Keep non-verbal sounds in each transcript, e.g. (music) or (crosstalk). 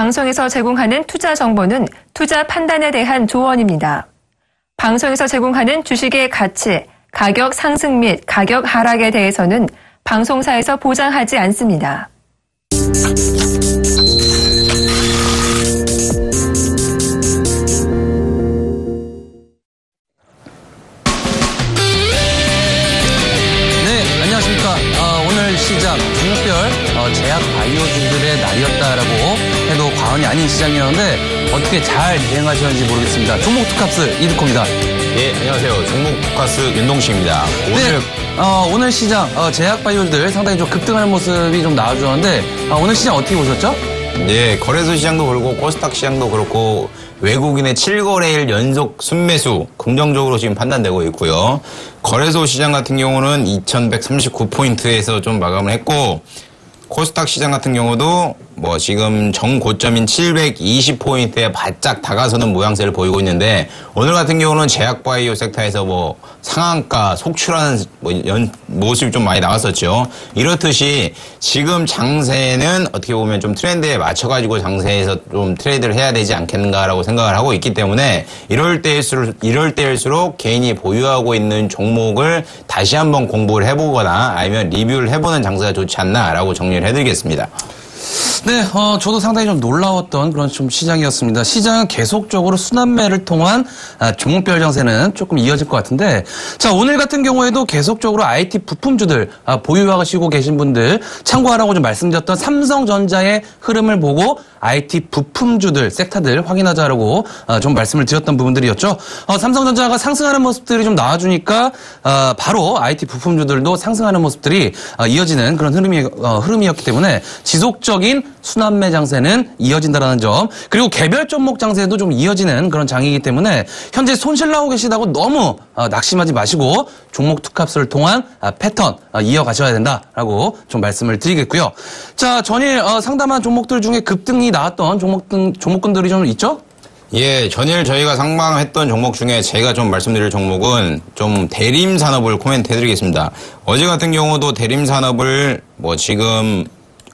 방송에서 제공하는 투자 정보는 투자 판단에 대한 조언입니다. 방송에서 제공하는 주식의 가치, 가격 상승 및 가격 하락에 대해서는 방송사에서 보장하지 않습니다. 네, 오늘 시장 종목별 어, 제약 바이오주들의 날이었다라고 해도 과언이 아닌 시장이었는데 어떻게 잘 대응하셨는지 모르겠습니다. 종목 투캅스 이드코입니다. 예, 안녕하세요. 종목 포커스 윤동식입니다. 오늘 네, 어, 오늘 시장 어, 제약 바이오주들 상당히 좀 급등하는 모습이 좀 나와주었는데 어, 오늘 시장 어떻게 보셨죠? 예, 거래소 시장도 그렇고 코스닥 시장도 그렇고 외국인의 7거래일 연속 순매수 긍정적으로 지금 판단되고 있고요. 거래소 시장 같은 경우는 2139포인트에서 좀 마감을 했고 코스닥 시장 같은 경우도 뭐 지금 전고점인 720포인트에 바짝 다가서는 모양새를 보이고 있는데 오늘 같은 경우는 제약바이오 섹터에서 뭐 상한가 속출하는 뭐 연- 모습이 좀 많이 나왔었죠. 이렇듯이 지금 장세는 어떻게 보면 좀 트렌드에 맞춰가지고 장세에서 좀 트레이드를 해야 되지 않겠는가라고 생각을 하고 있기 때문에 이럴 때일수록, 이럴 때일수록 개인이 보유하고 있는 종목을 다시 한번 공부를 해보거나 아니면 리뷰를 해보는 장세가 좋지 않나라고 정리를 해드리겠습니다. 네, 어, 저도 상당히 좀 놀라웠던 그런 좀 시장이었습니다. 시장은 계속적으로 순환매를 통한 아, 종목별 장세는 조금 이어질 것 같은데, 자, 오늘 같은 경우에도 계속적으로 IT 부품주들, 아, 보유하시고 계신 분들 참고하라고 좀 말씀드렸던 삼성전자의 흐름을 보고 IT 부품주들, 섹터들 확인하자라고 아, 좀 말씀을 드렸던 부분들이었죠. 어, 삼성전자가 상승하는 모습들이 좀 나와주니까, 아, 바로 IT 부품주들도 상승하는 모습들이 아, 이어지는 그런 흐름이, 어, 흐름이었기 때문에 지속적인 순환매 장세는 이어진다라는 점 그리고 개별 종목 장세도 좀 이어지는 그런 장이기 때문에 현재 손실 나고 계시다고 너무 어, 낙심하지 마시고 종목 투캅스를 통한 아, 패턴 어, 이어가셔야 된다라고 좀 말씀을 드리겠고요. 자 전일 어, 상담한 종목들 중에 급등이 나왔던 종목들 종목군들이 좀 있죠? 예, 전일 저희가 상방했던 종목 중에 제가 좀 말씀드릴 종목은 좀 대림 산업을 코멘트 해드리겠습니다. 어제 같은 경우도 대림 산업을 뭐 지금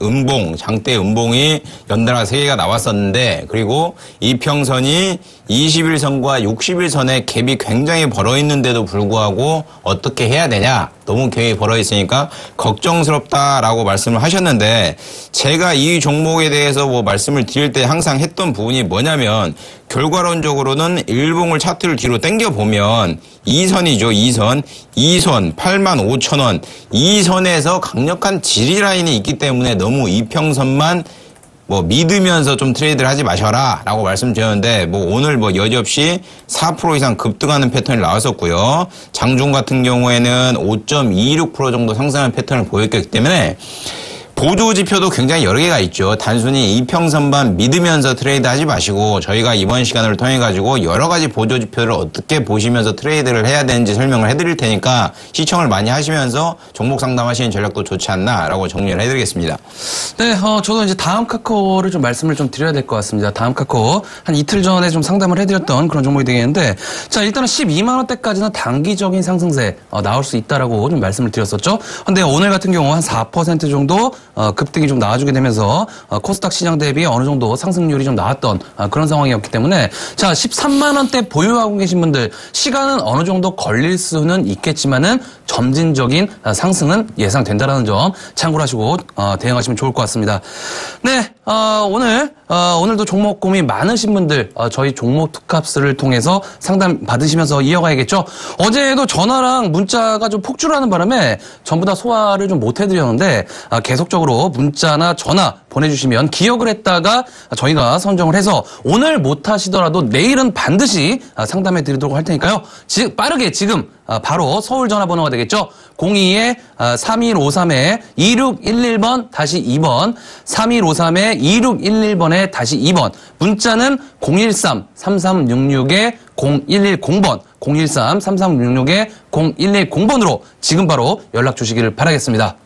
음봉, 장대 음봉이 연달아 세 개가 나왔었는데 그리고 이평선이 21선과 61선의 갭이 굉장히 벌어 있는데도 불구하고 어떻게 해야 되냐? 너무 갭이 벌어 있으니까 걱정스럽다라고 말씀을 하셨는데 제가 이 종목에 대해서 뭐 말씀을 드릴 때 항상 했던 부분이 뭐냐면 결과론적으로는 일봉을 차트를 뒤로 당겨 보면 2선이죠. 2선. 2선 8만 5천 원. 이 선에서 강력한 지리 라인이 있기 때문에 너무 이평선만 뭐 믿으면서 좀 트레이드를 하지 마셔라 라고 말씀드렸는데 뭐 오늘 뭐 여지없이 4% 이상 급등하는 패턴이 나왔었고요. 장중 같은 경우에는 5.26% 정도 상승하는 패턴을 보였기 때문에 보조 지표도 굉장히 여러 개가 있죠. 단순히 이평선만 믿으면서 트레이드 하지 마시고 저희가 이번 시간을 통해 가지고 여러 가지 보조 지표를 어떻게 보시면서 트레이드를 해야 되는지 설명을 해드릴 테니까 시청을 많이 하시면서 종목 상담하시는 전략도 좋지 않나라고 정리를 해드리겠습니다. 네, 어, 저도 이제 다음 카카오를 좀 말씀을 좀 드려야 될 것 같습니다. 다음 카카오 한 이틀 전에 좀 상담을 해드렸던 그런 종목이 되겠는데, 자 일단은 12만 원대까지는 단기적인 상승세 어, 나올 수 있다라고 좀 말씀을 드렸었죠. 근데 오늘 같은 경우 한 4% 정도 어, 급등이 좀 나와주게 되면서 어, 코스닥 시장 대비 어느 정도 상승률이 좀 나왔던 아, 그런 상황이었기 때문에 자 13만 원대 보유하고 계신 분들 시간은 어느 정도 걸릴 수는 있겠지만은 점진적인 아, 상승은 예상된다라는 점 참고를 하시고 어, 대응하시면 좋을 것 같습니다. 네, 어, 오늘 어, 오늘도 종목 고민 많으신 분들 어, 저희 종목 투캅스를 통해서 상담 받으시면서 이어가야겠죠. 어제도 전화랑 문자가 좀 폭주하는 바람에 전부 다 소화를 좀 못 해드렸는데 아, 계속적으로 문자나 전화 보내주시면 기억을 했다가 저희가 선정을 해서 오늘 못 하시더라도 내일은 반드시 아, 상담해 드리도록 할 테니까요. 지, 빠르게 지금 아, 바로 서울 전화번호가 되겠죠. 02에 3153에 2611번 다시 2번 3153에 2611번에 다시 2번 문자는 013 3366에 0110번 013 3366에 0110번으로 지금 바로 연락 주시기를 바라겠습니다.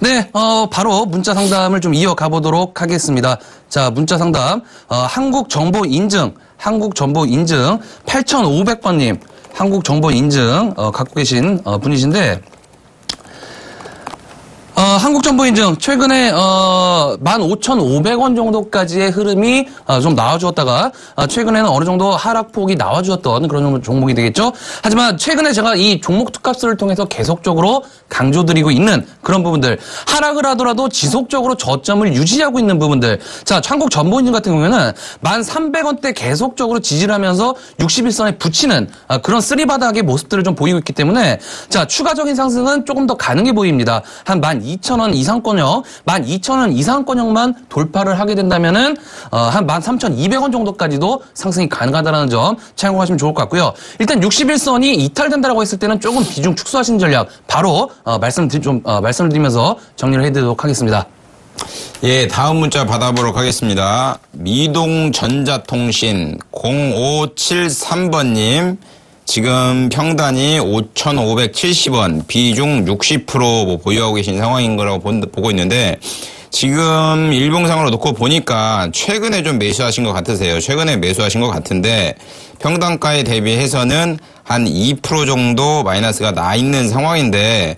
네, 어, 바로 문자 상담을 좀 이어가 보도록 하겠습니다. 자, 문자 상담. 어, 한국 정보 인증, 한국 정보 인증 8500번님, 한국 정보 인증 어, 갖고 계신 어, 분이신데, 어, 한국정보인증 최근에 어, 15,500원 정도까지의 흐름이 어, 좀 나와주었다가 어, 최근에는 어느 정도 하락폭이 나와주었던 그런 종- 종목이 되겠죠. 하지만 최근에 제가 이 종목 특값을 통해서 계속적으로 강조드리고 있는 그런 부분들 하락을 하더라도 지속적으로 저점을 유지하고 있는 부분들 자 한국정보인증 같은 경우에는 1,300원대 계속적으로 지지하면서 61선에 붙이는 아, 그런 쓰리바닥의 모습들을 좀 보이고 있기 때문에 자 추가적인 상승은 조금 더 가능해 보입니다. 한 12,000원 이상권역, 12,000원 이상권역만 돌파를 하게 된다면은 어, 한 13,200원 정도까지도 상승이 가능하다는 점 참고하시면 좋을 것 같고요. 일단 61선이 이탈된다라고 했을 때는 조금 비중 축소하시는 전략 바로 어, 말씀 좀 어, 말씀을 드리면서 정리를 해드리도록 하겠습니다. 예, 다음 문자 받아보도록 하겠습니다. 미동전자통신 0573번님. 지금 평단이 5,570원, 비중 60%뭐 보유하고 계신 상황인 거라고 본- 보고 있는데, 지금 일봉상으로 놓고 보니까 최근에 좀 매수하신 것 같으세요. 최근에 매수하신 것 같은데, 평단가에 대비해서는 한 2% 정도 마이너스가 나 있는 상황인데,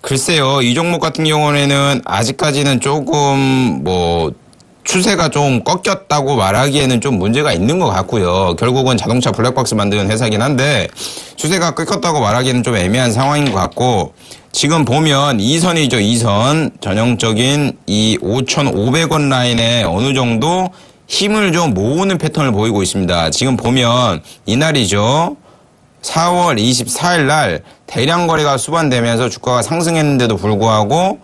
글쎄요, 이 종목 같은 경우에는 아직까지는 조금 뭐 추세가 좀 꺾였다고 말하기에는 좀 문제가 있는 것 같고요. 결국은 자동차 블랙박스 만드는 회사긴 한데 추세가 꺾였다고 말하기에는 좀 애매한 상황인 것 같고 지금 보면 이선이죠이선 전형적인 이 5,500원 라인에 어느 정도 힘을 좀 모으는 패턴을 보이고 있습니다. 지금 보면 이날이죠. 4월 24일 날 대량 거래가 수반되면서 주가가 상승했는데도 불구하고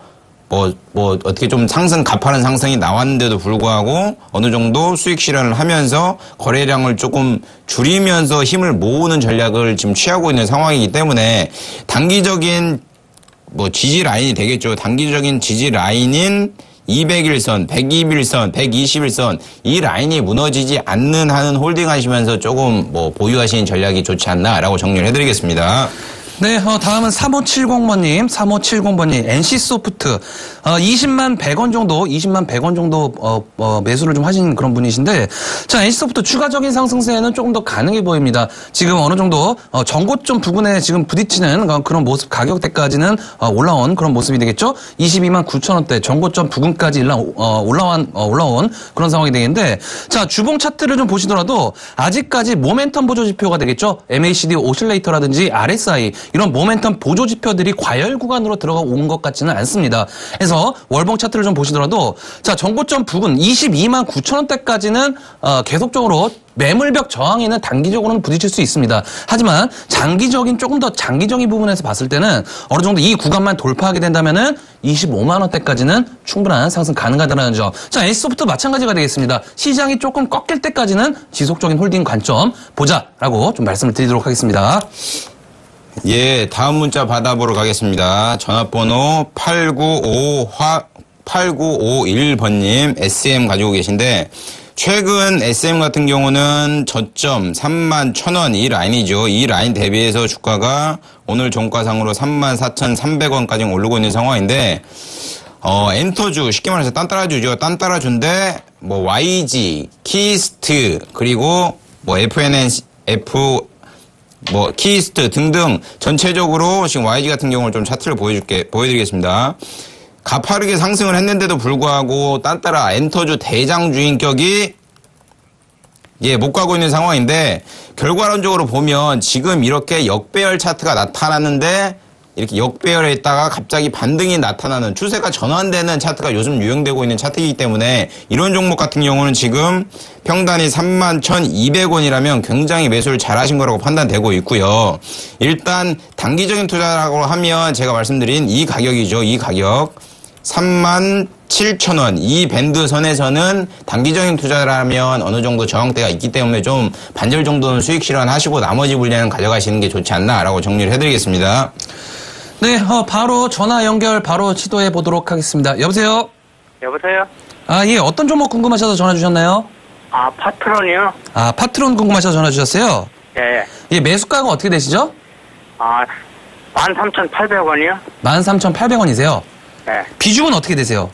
뭐, 뭐, 어떻게 좀 상승, 가파른 상승이 나왔는데도 불구하고 어느 정도 수익 실현을 하면서 거래량을 조금 줄이면서 힘을 모으는 전략을 지금 취하고 있는 상황이기 때문에 단기적인 뭐 지지 라인이 되겠죠. 단기적인 지지 라인인 200일선, 120일선, 120일선 이 라인이 무너지지 않는 한은 홀딩 하시면서 조금 뭐 보유하시는 전략이 좋지 않나라고 정리를 해드리겠습니다. 네, 어, 다음은 3570번님, 3570번님, NC소프트, 어, 20만 100원 정도, 20만 100원 정도, 어, 어, 매수를 좀 하신 그런 분이신데, 자, NC소프트 추가적인 상승세는 조금 더 가능해 보입니다. 지금 어느 정도, 어, 전고점 부근에 지금 부딪히는 어, 그런 모습, 가격대까지는 어, 올라온 그런 모습이 되겠죠? 22만 9천원대, 전고점 부근까지 일라, 어, 올라온, 어, 올라온 그런 상황이 되겠는데, 자, 주봉 차트를 좀 보시더라도, 아직까지 모멘텀 보조 지표가 되겠죠? MACD 오실레이터라든지 RSI, 이런 모멘텀 보조 지표들이 과열 구간으로 들어가 온 것 같지는 않습니다. 그래서 월봉 차트를 좀 보시더라도 자 전고점 부근 22만 9천 원대까지는 어, 계속적으로 매물벽 저항에는 단기적으로는 부딪힐 수 있습니다. 하지만 장기적인 조금 더 장기적인 부분에서 봤을 때는 어느 정도 이 구간만 돌파하게 된다면은 25만 원대까지는 충분한 상승 가능하다는 점. 자, NC소프트 마찬가지가 되겠습니다. 시장이 조금 꺾일 때까지는 지속적인 홀딩 관점 보자라고 좀 말씀을 드리도록 하겠습니다. 예, 다음 문자 받아보러 가겠습니다. 전화번호 895화, 8951번님, SM 가지고 계신데, 최근 SM 같은 경우는 저점 3만 1000원 이 라인이죠. 이 라인 대비해서 주가가 오늘 종가상으로 3만 4,300원까지 오르고 있는 상황인데, 어, 엔터주, 쉽게 말해서 딴따라주죠. 딴따라주인데, 뭐, YG, 키이스트, 그리고 뭐, FNC, F, 뭐 키이스트 등등 전체적으로 지금 YG 같은 경우를 좀 차트를 보여줄게 보여드리겠습니다. 가파르게 상승을 했는데도 불구하고 딴따라 엔터주 대장 주인격이 예, 못 가고 있는 상황인데 결과론적으로 보면 지금 이렇게 역배열 차트가 나타났는데 이렇게 역배열에 있다가 갑자기 반등이 나타나는 추세가 전환되는 차트가 요즘 유행되고 있는 차트이기 때문에 이런 종목 같은 경우는 지금 평단이 3만 1,200원이라면 굉장히 매수를 잘하신 거라고 판단되고 있고요. 일단 단기적인 투자라고 하면 제가 말씀드린 이 가격이죠. 이 가격. 3만 7천 원. 이 밴드 선에서는 단기적인 투자라면 어느 정도 저항대가 있기 때문에 좀 반절 정도는 수익 실현하시고 나머지 분량은 가져가시는 게 좋지 않나라고 정리를 해드리겠습니다. 네, 어, 바로 전화 연결 바로 시도해 보도록 하겠습니다. 여보세요? 여보세요? 아, 예, 어떤 종목 궁금하셔서 전화 주셨나요? 아, 파트론이요? 아, 파트론 궁금하셔서 전화 주셨어요? 예. 예, 매수가가 어떻게 되시죠? 아, 13,800원이요? 13,800원이세요. 예. 비중은 어떻게 되세요?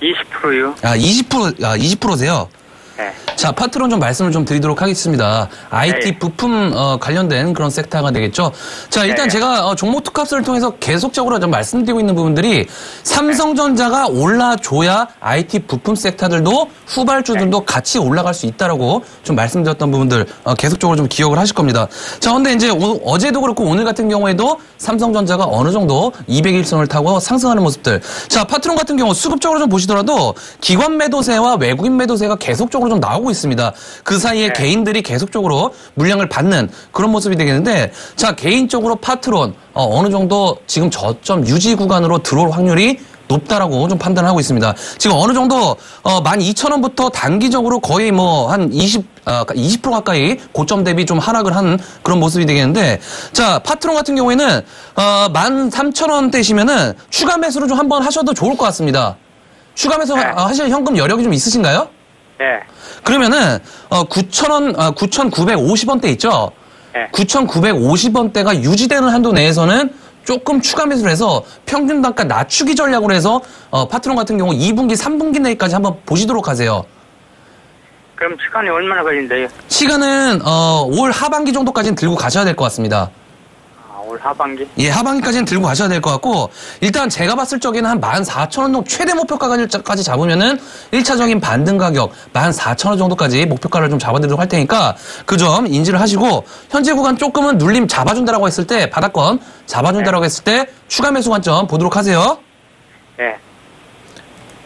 20%요? 아, 20%, 아, 20%세요? 네. 자, 파트론 좀 말씀을 좀 드리도록 하겠습니다. IT 네. 부품 어, 관련된 그런 섹터가 되겠죠. 자, 일단 네. 제가 어, 종목 특합서를 통해서 계속적으로 좀 말씀드리고 있는 부분들이 삼성전자가 올라줘야 IT 부품 섹터들도 후발주들도 네. 같이 올라갈 수 있다라고 좀 말씀드렸던 부분들 어, 계속적으로 좀 기억을 하실 겁니다. 자, 근데 이제 오- 어제도 그렇고 오늘 같은 경우에도 삼성전자가 어느 정도 201선을 타고 상승하는 모습들. 자, 파트론 같은 경우 수급적으로 좀 보시더라도 기관 매도세와 외국인 매도세가 계속적으로 좀 나오고 있습니다. 그 사이에 네. 개인들이 계속적으로 물량을 받는 그런 모습이 되겠는데, 자, 개인적으로 파트론, 어, 느 정도 지금 저점 유지 구간으로 들어올 확률이 높다라고 좀 판단하고 있습니다. 지금 어느 정도 어 12,000원부터 단기적으로 거의 뭐 한 20, 어, 20% 가까이 고점 대비 좀 하락을 한 그런 모습이 되겠는데 자 파트론 같은 경우에는 어 13,000원대시면은 추가 매수를 좀 한번 하셔도 좋을 것 같습니다. 추가 매수 네. 하- 하실 현금 여력이 좀 있으신가요? 네. 그러면은 어 9,000원, 어, 9,950원대 있죠? 네. 9,950원대가 유지되는 한도 내에서는 조금 추가 매수를 해서 평균 단가 낮추기 전략으로 해서 어, 파트론 같은 경우 2분기, 3분기 내까지 한번 보시도록 하세요. 그럼 시간이 얼마나 걸린대요? 시간은 어, 올 하반기 정도까지는 들고 가셔야 될 것 같습니다. 아, 올 하반기? 예, 하반기까지는 들고 가셔야 될 것 같고, 일단 제가 봤을 적에는 한 14,000원 정도 최대 목표가까지 잡으면은 1차적인 반등 가격 14,000원 정도까지 목표가를 좀 잡아드리도록 할 테니까 그 점 인지를 하시고, 현재 구간 조금은 눌림 잡아준다라고 했을 때, 바닥권 잡아준다라고 했을 때 추가 매수 관점 보도록 하세요. 네.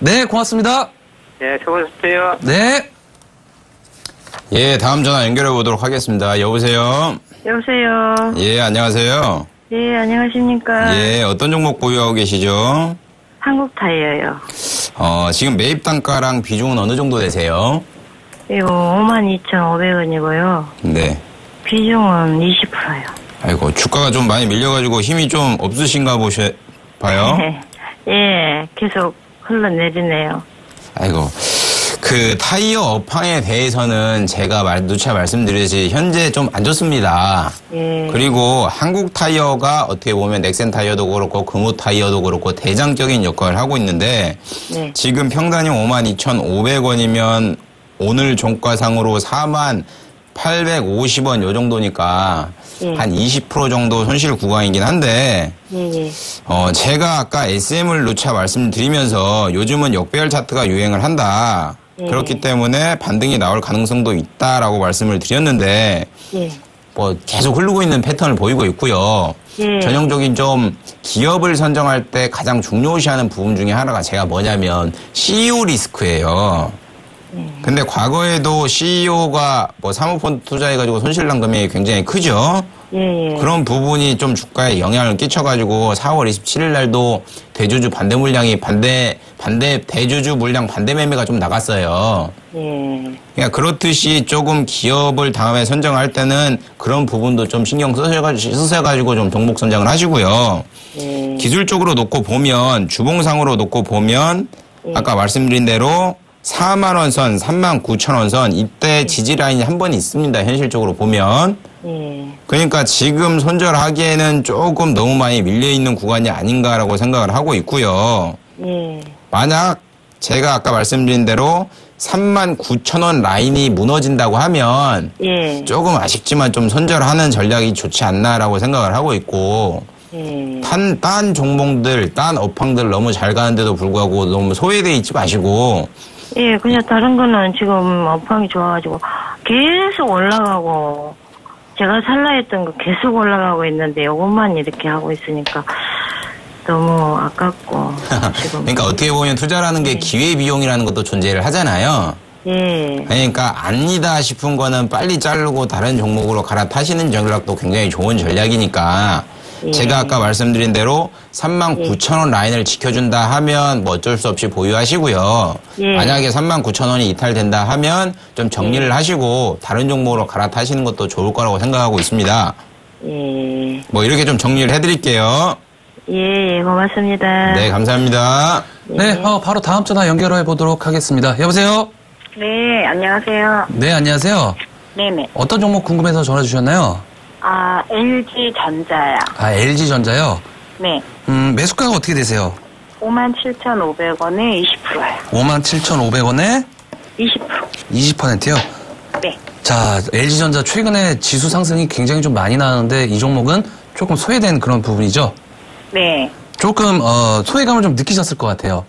네, 고맙습니다. 네, 수고하셨어요. 네. 예, 다음 전화 연결해 보도록 하겠습니다. 여보세요? 여보세요. 예, 안녕하세요. 네, 안녕하십니까. 예, 어떤 종목 보유하고 계시죠? 한국 타이어요. 어, 지금 매입 단가랑 비중은 어느 정도 되세요? 이거 52,500원이고요. 네. 비중은 20%요. 아이고, 주가가 좀 많이 밀려가지고 힘이 좀 없으신가 보셔, 봐요. (laughs) 예, 계속 흘러내리네요. 아이고. 그 타이어 업황에 대해서는 제가 말, 누차 말씀드렸지 현재 좀 안 좋습니다. 예. 그리고 한국 타이어가 어떻게 보면 넥센 타이어도 그렇고 금호 타이어도 그렇고 대장적인 역할을 하고 있는데 네. 지금 평단이 52,500원이면 오늘 종가상으로 4만 850원 요 정도니까 예. 한20% 정도 손실 구간이긴 한데 예, 예. 어 제가 아까 SM을 누차 말씀드리면서 요즘은 역배열 차트가 유행을 한다. 예. 그렇기 때문에 반등이 나올 가능성도 있다라고 말씀을 드렸는데 예. 뭐 계속 흐르고 있는 패턴을 보이고 있고요. 예. 전형적인 좀 기업을 선정할 때 가장 중요시하는 부분 중에 하나가 제가 뭐냐면 CEO 리스크예요. 근데 과거에도 CEO가 뭐 사모펀드 투자해가지고 손실 난 금액이 굉장히 크죠. 예, 예. 그런 부분이 좀 주가에 영향을 끼쳐가지고 4월 27일 날도 대주주 반대 물량이 반대 반대 대주주 물량 반대 매매가 좀 나갔어요. 예. 그러니까 그렇듯이 조금 기업을 다음에 선정할 때는 그런 부분도 좀 신경 쓰셔가지고, 좀 종목 선정을 하시고요. 예. 기술적으로 놓고 보면 주봉상으로 놓고 보면 아까 말씀드린 대로 4만 원 선, 3만 9천 원 선 이때 지지 라인이 한 번 있습니다. 현실적으로 보면. 예. 그러니까 지금 손절하기에는 조금 너무 많이 밀려 있는 구간이 아닌가라고 생각을 하고 있고요. 예. 만약 제가 아까 말씀드린 대로 3만 9천 원 라인이 무너진다고 하면 예. 조금 아쉽지만 좀 손절하는 전략이 좋지 않나라고 생각을 하고 있고 예. 딴, 딴 종목들, 딴 업황들 너무 잘 가는데도 불구하고 너무 소외돼 있지 마시고 예, 그냥 다른 거는 지금 업황이 좋아가지고 계속 올라가고 제가 살라 했던 거 계속 올라가고 있는데 요것만 이렇게 하고 있으니까 너무 아깝고 (laughs) 그러니까 어떻게 보면 투자라는 게 기회 비용이라는 것도 존재를 하잖아요. 예, 그러니까 아니다 싶은 거는 빨리 자르고 다른 종목으로 갈아타시는 전략도 굉장히 좋은 전략이니까 예. 제가 아까 말씀드린 대로 3만 9천 원 라인을 지켜준다 하면 뭐 어쩔 수 없이 보유하시고요. 예. 만약에 3만 9천 원이 이탈된다 하면 좀 정리를 하시고 다른 종목으로 갈아타시는 것도 좋을 거라고 생각하고 있습니다. 예, 뭐 이렇게 좀 정리를 해드릴게요. 예, 예, 고맙습니다. 네, 감사합니다. 네, 어, 바로 다음 전화 연결해 보도록 하겠습니다. 여보세요? 네, 안녕하세요. 네, 안녕하세요. 네네. 어떤 종목 궁금해서 전화 주셨나요? 아, LG 전자요. 아, LG전자요? 네. 음, 매수가가 어떻게 되세요? 57,500원에 20%예요. 57,500원에 20%. 20%요? 네. 자, LG전자 최근에 지수 상승이 굉장히 좀 많이 나는데 이 종목은 조금 소외된 그런 부분이죠. 네. 조금 어, 소외감을 좀 느끼셨을 것 같아요.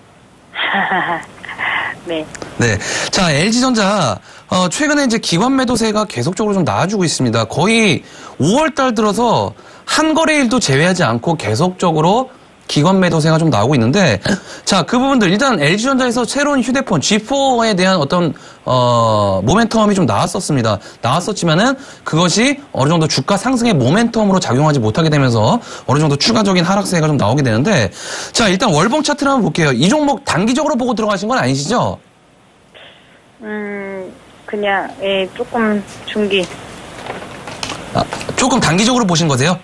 (laughs) 네. 네. 자, LG전자, 어, 최근에 이제 기관 매도세가 계속적으로 좀 나와주고 있습니다. 거의 5월 달 들어서 한 거래일도 제외하지 않고 계속적으로 기관 매도세가 좀 나오고 있는데, (laughs) 자, 그 부분들, 일단 LG전자에서 새로운 휴대폰 G4에 대한 어떤, 어, 모멘텀이 좀 나왔었습니다. 나왔었지만은 그것이 어느 정도 주가 상승의 모멘텀으로 작용하지 못하게 되면서 어느 정도 추가적인 하락세가 좀 나오게 되는데, 자, 일단 월봉 차트를 한번 볼게요. 이 종목 단기적으로 보고 들어가신 건 아니시죠? 음, 그냥, 예, 조금 중기. 아, 조금 단기적으로 보신 거세요?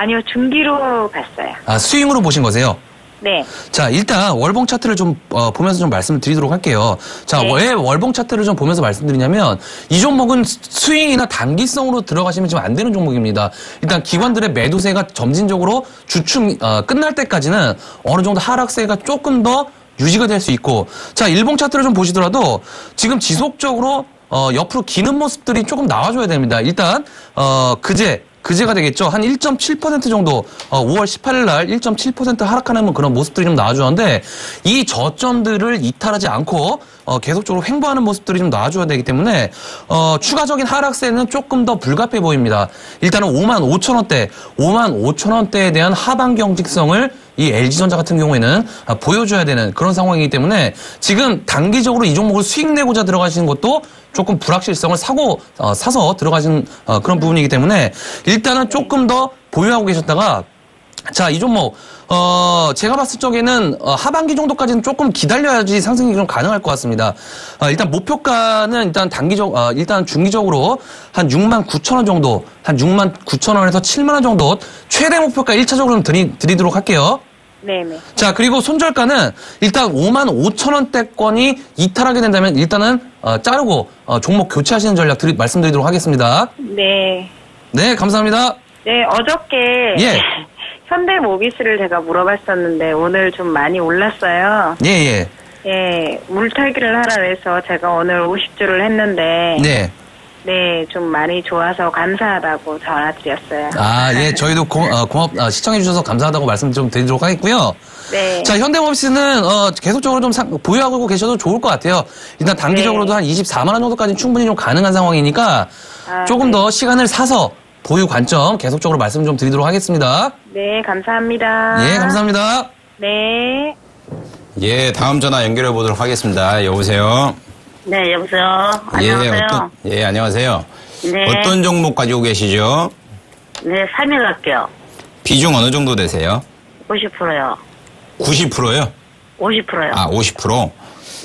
아니요, 중기로 봤어요. 아, 스윙으로 보신 거세요? 네. 자, 일단 월봉 차트를 좀 어, 보면서 좀 말씀을 드리도록 할게요. 자, 네. 왜 월봉 차트를 좀 보면서 말씀드리냐면 이 종목은 스- 스윙이나 단기성으로 들어가시면 지금 안 되는 종목입니다. 일단 기관들의 매도세가 점진적으로 주춤 어, 끝날 때까지는 어느 정도 하락세가 조금 더 유지가 될 수 있고 자, 일봉 차트를 좀 보시더라도 지금 지속적으로 어, 옆으로 기는 모습들이 조금 나와줘야 됩니다. 일단 어, 그제 그제가 되겠죠. 한 1.7% 정도, 어, 5월 18일 날 1.7% 하락하는 그런 모습들이 좀 나와주는데, 이 저점들을 이탈하지 않고, 어, 계속적으로 횡보하는 모습들이 좀 나와줘야 되기 때문에, 어, 추가적인 하락세는 조금 더 불가피해 보입니다. 일단은 5만 5천 원대, 5만 5천 원대에 대한 하반 경직성을 이 LG전자 같은 경우에는 아, 보여줘야 되는 그런 상황이기 때문에 지금 단기적으로 이 종목을 수익 내고자 들어가시는 것도 조금 불확실성을 사고 어, 사서 들어가신 어, 그런 부분이기 때문에 일단은 조금 더 보유하고 계셨다가 자, 이 종목, 어, 제가 봤을 적에는, 어, 하반기 정도까지는 조금 기다려야지 상승이 좀 가능할 것 같습니다. 어, 일단 목표가는 일단 단기적, 어, 일단 중기적으로 한 6만 9천 원 정도, 한 6만 9천 원에서 7만 원 정도 최대 목표가 1차적으로 좀 드리, 드리도록 할게요. 네네. 자, 그리고 손절가는 일단 5만 5천 원대권이 이탈하게 된다면 일단은, 어, 자르고, 어, 종목 교체하시는 전략 드리, 말씀드리도록 하겠습니다. 네. 네, 감사합니다. 네, 어저께. 예. (laughs) 현대 모비스를 제가 물어봤었는데, 오늘 좀 많이 올랐어요. 예, 예. 예, 물타기를 하라 해서 제가 오늘 50주를 했는데. 네. 네, 좀 많이 좋아서 감사하다고 전화드렸어요. 아, 예, (laughs) 저희도 고, 어, 고맙, 어, 시청해주셔서 감사하다고 말씀 좀 드리도록 하겠고요. 네. 자, 현대모비스는, 어, 계속적으로 좀 상- 보유하고 계셔도 좋을 것 같아요. 일단 단기적으로도 네. 한 24만원 정도까지는 충분히 좀 가능한 상황이니까 아, 조금 네. 더 시간을 사서 보유 관점 계속적으로 말씀 좀 드리도록 하겠습니다. 네, 감사합니다. 예, 감사합니다. 네. 예, 다음 전화 연결해 보도록 하겠습니다. 여보세요. 네, 여보세요. 안녕하세요. 예, 어떤, 예, 안녕하세요. 네. 어떤 종목 가지고 계시죠? 네, 3일 갈게요. 비중 어느 정도 되세요? 50%요. 90%요? 50%요. 아, 50%?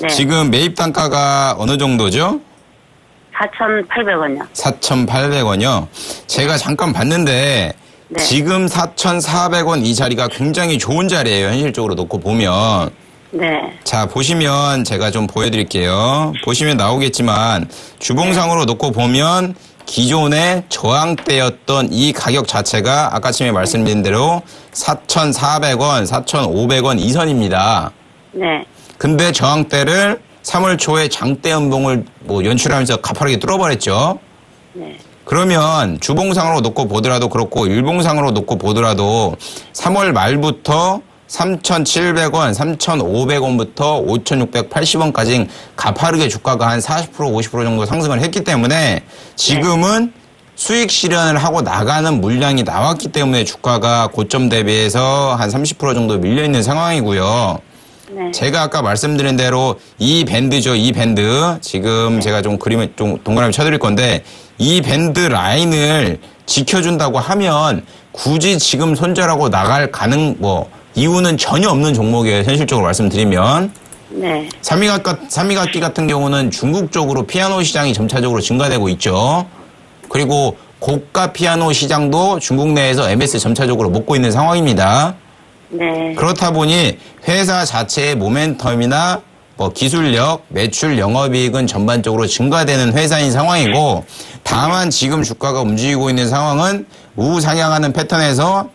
네. 지금 매입 단가가 어느 정도죠? 4,800원이요. 4,800원이요. 제가 잠깐 봤는데 네. 지금 4,400원 이 자리가 굉장히 좋은 자리예요. 현실적으로 놓고 보면. 네. 자, 보시면 제가 좀 보여드릴게요. 보시면 나오겠지만 주봉상으로 놓고 보면 기존의 저항대였던 이 가격 자체가 아까 처음에 말씀드린 대로 4,400원, 4,500원 이 선입니다. 네. 근데 저항대를 3월 초에 장대 연봉을 뭐 연출하면서 가파르게 뚫어버렸죠. 네. 그러면 주봉상으로 놓고 보더라도 그렇고 일봉상으로 놓고 보더라도 3월 말부터 3,700원, 3,500원부터 5,680원까지 가파르게 주가가 한 40% 50% 정도 상승을 했기 때문에 지금은 수익 실현을 하고 나가는 물량이 나왔기 때문에 주가가 고점 대비해서 한 30% 정도 밀려 있는 상황이고요. 네. 제가 아까 말씀드린 대로 이 밴드죠, 이 밴드. 지금 제가 좀 그림을 좀 동그라미 쳐드릴 건데 이 밴드 라인을 지켜준다고 하면 굳이 지금 손절하고 나갈 가능 뭐 이유는 전혀 없는 종목이에요. 현실적으로 말씀드리면. 네. 삼미각기, 삼미각기 같은 경우는 중국 쪽으로 피아노 시장이 점차적으로 증가되고 있죠. 그리고 고가 피아노 시장도 중국 내에서 MS 점차적으로 먹고 있는 상황입니다. 네. 그렇다 보니 회사 자체의 모멘텀이나 뭐 기술력, 매출, 영업이익은 전반적으로 증가되는 회사인 상황이고 다만 지금 주가가 움직이고 있는 상황은 우상향하는 패턴에서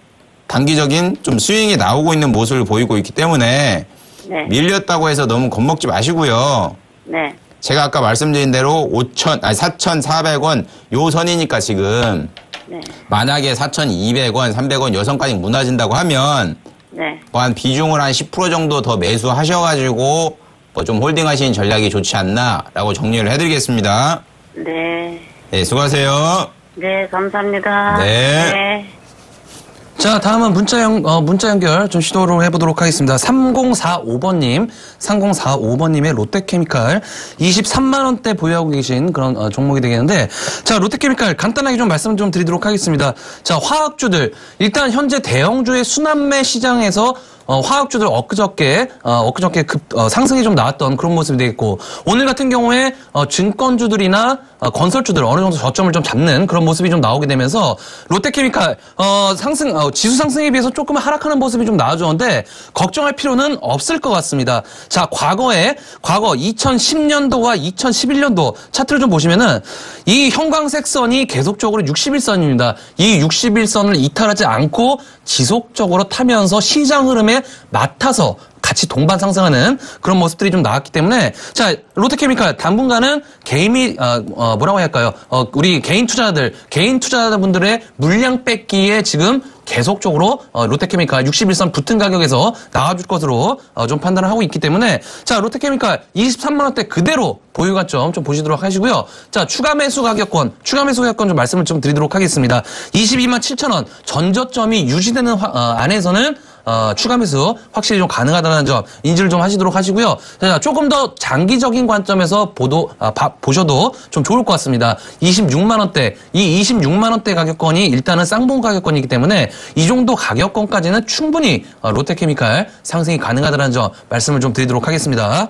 단기적인 좀 스윙이 나오고 있는 모습을 보이고 있기 때문에 네. 밀렸다고 해서 너무 겁먹지 마시고요. 네. 제가 아까 말씀드린 대로 5천, 아니 4,400원 요 선이니까 지금 네. 만약에 4,200원, 300원 요 선까지 무너진다고 하면 네. 뭐한 비중을 한 10% 정도 더 매수하셔 가지고 뭐 좀 홀딩 하시는 전략이 좋지 않나라고 정리를 해 드리겠습니다. 네. 네, 수고하세요. 네, 감사합니다. 네. 네. 자, 다음은 문자 연, 어, 문자 연결 좀 시도를 해보도록 하겠습니다. 3045번님, 3045번님의 롯데케미칼 23만원대 보유하고 계신 그런 어, 종목이 되겠는데, 자, 롯데케미칼 간단하게 좀 말씀 좀 드리도록 하겠습니다. 자, 화학주들, 일단 현재 대형주의 순환매 시장에서 어, 화학주들 엊그저께 어, 엊그저께 급 어, 상승이 좀 나왔던 그런 모습이 되겠고 오늘 같은 경우에 어, 증권주들이나 어, 건설주들 어느 정도 저점을 좀 잡는 그런 모습이 좀 나오게 되면서 롯데케미칼 어, 상승 어, 지수 상승에 비해서 조금 하락하는 모습이 좀 나와주는데 걱정할 필요는 없을 것 같습니다. 자 과거에 과거 2010년도와 2011년도 차트를 좀 보시면은 이 형광색 선이 계속적으로 61선입니다. 이 61선을 이탈하지 않고 지속적으로 타면서 시장 흐름에 맡아서 같이 동반 상승하는 그런 모습들이 좀 나왔기 때문에 자 롯데케미칼 당분간은 개인이 어, 어, 뭐라고 할까요? 어, 우리 개인 투자자들 개인 투자자분들의 물량 뺏기에 지금 계속적으로 어, 롯데케미칼 61선 붙은 가격에서 나와줄 것으로 어, 좀 판단을 하고 있기 때문에 자 롯데케미칼 23만 원대 그대로 보유 가점 좀 보시도록 하시고요. 자 추가 매수 가격권 추가 매수 가격권 좀 말씀을 좀 드리도록 하겠습니다. 22만 7천 원 전저점이 유지되는 화- 어, 안에서는 어, 추가 매수 확실히 좀 가능하다는 점 인지를 좀 하시도록 하시고요. 자, 조금 더 장기적인 관점에서 보도 아, 봐- 보셔도 좀 좋을 것 같습니다. 26만 원대 이 26만 원대 가격권이 일단은 쌍봉 가격권이기 때문에 이 정도 가격권까지는 충분히 어, 롯데케미칼 상승이 가능하다는 점 말씀을 좀 드리도록 하겠습니다.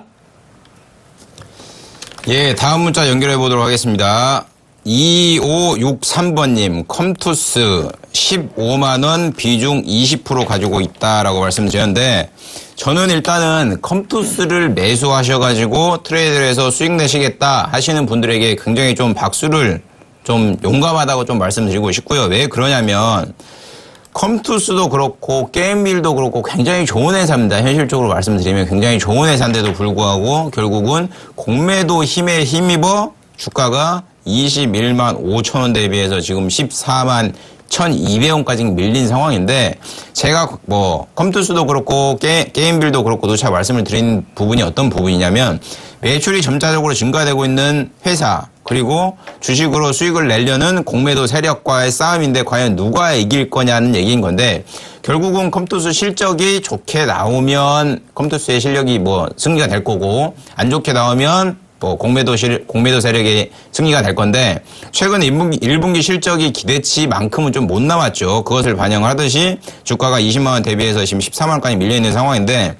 예, 다음 문자 연결해 보도록 하겠습니다. 2563번님, 컴투스 15만원 비중 20% 가지고 있다라고 말씀드렸는데, 저는 일단은 컴투스를 매수하셔가지고 트레이드를 해서 수익 내시겠다 하시는 분들에게 굉장히 좀 박수를 좀 용감하다고 좀 말씀드리고 싶고요. 왜 그러냐면, 컴투스도 그렇고 게임빌도 그렇고 굉장히 좋은 회사입니다. 현실적으로 말씀드리면 굉장히 좋은 회사인데도 불구하고 결국은 공매도 힘에 힘입어 주가가 21만 5천 원 대비해서 지금 14만 1,200원까지 밀린 상황인데 제가 뭐 컴투스도 그렇고 게, 게임빌도 그렇고 누차 말씀을 드린 부분이 어떤 부분이냐면 매출이 점차적으로 증가되고 있는 회사 그리고 주식으로 수익을 내려는 공매도 세력과의 싸움인데 과연 누가 이길 거냐는 얘기인 건데 결국은 컴투스 실적이 좋게 나오면 컴투스의 실력이 뭐 승리가 될 거고 안 좋게 나오면 뭐 공매도 실, 공매도 세력의 승리가 될 건데 최근 1분기, 1분기 실적이 기대치만큼은 좀 못 나왔죠. 그것을 반영을 하듯이 주가가 20만 원 대비해서 지금 14만 원까지 밀려 있는 상황인데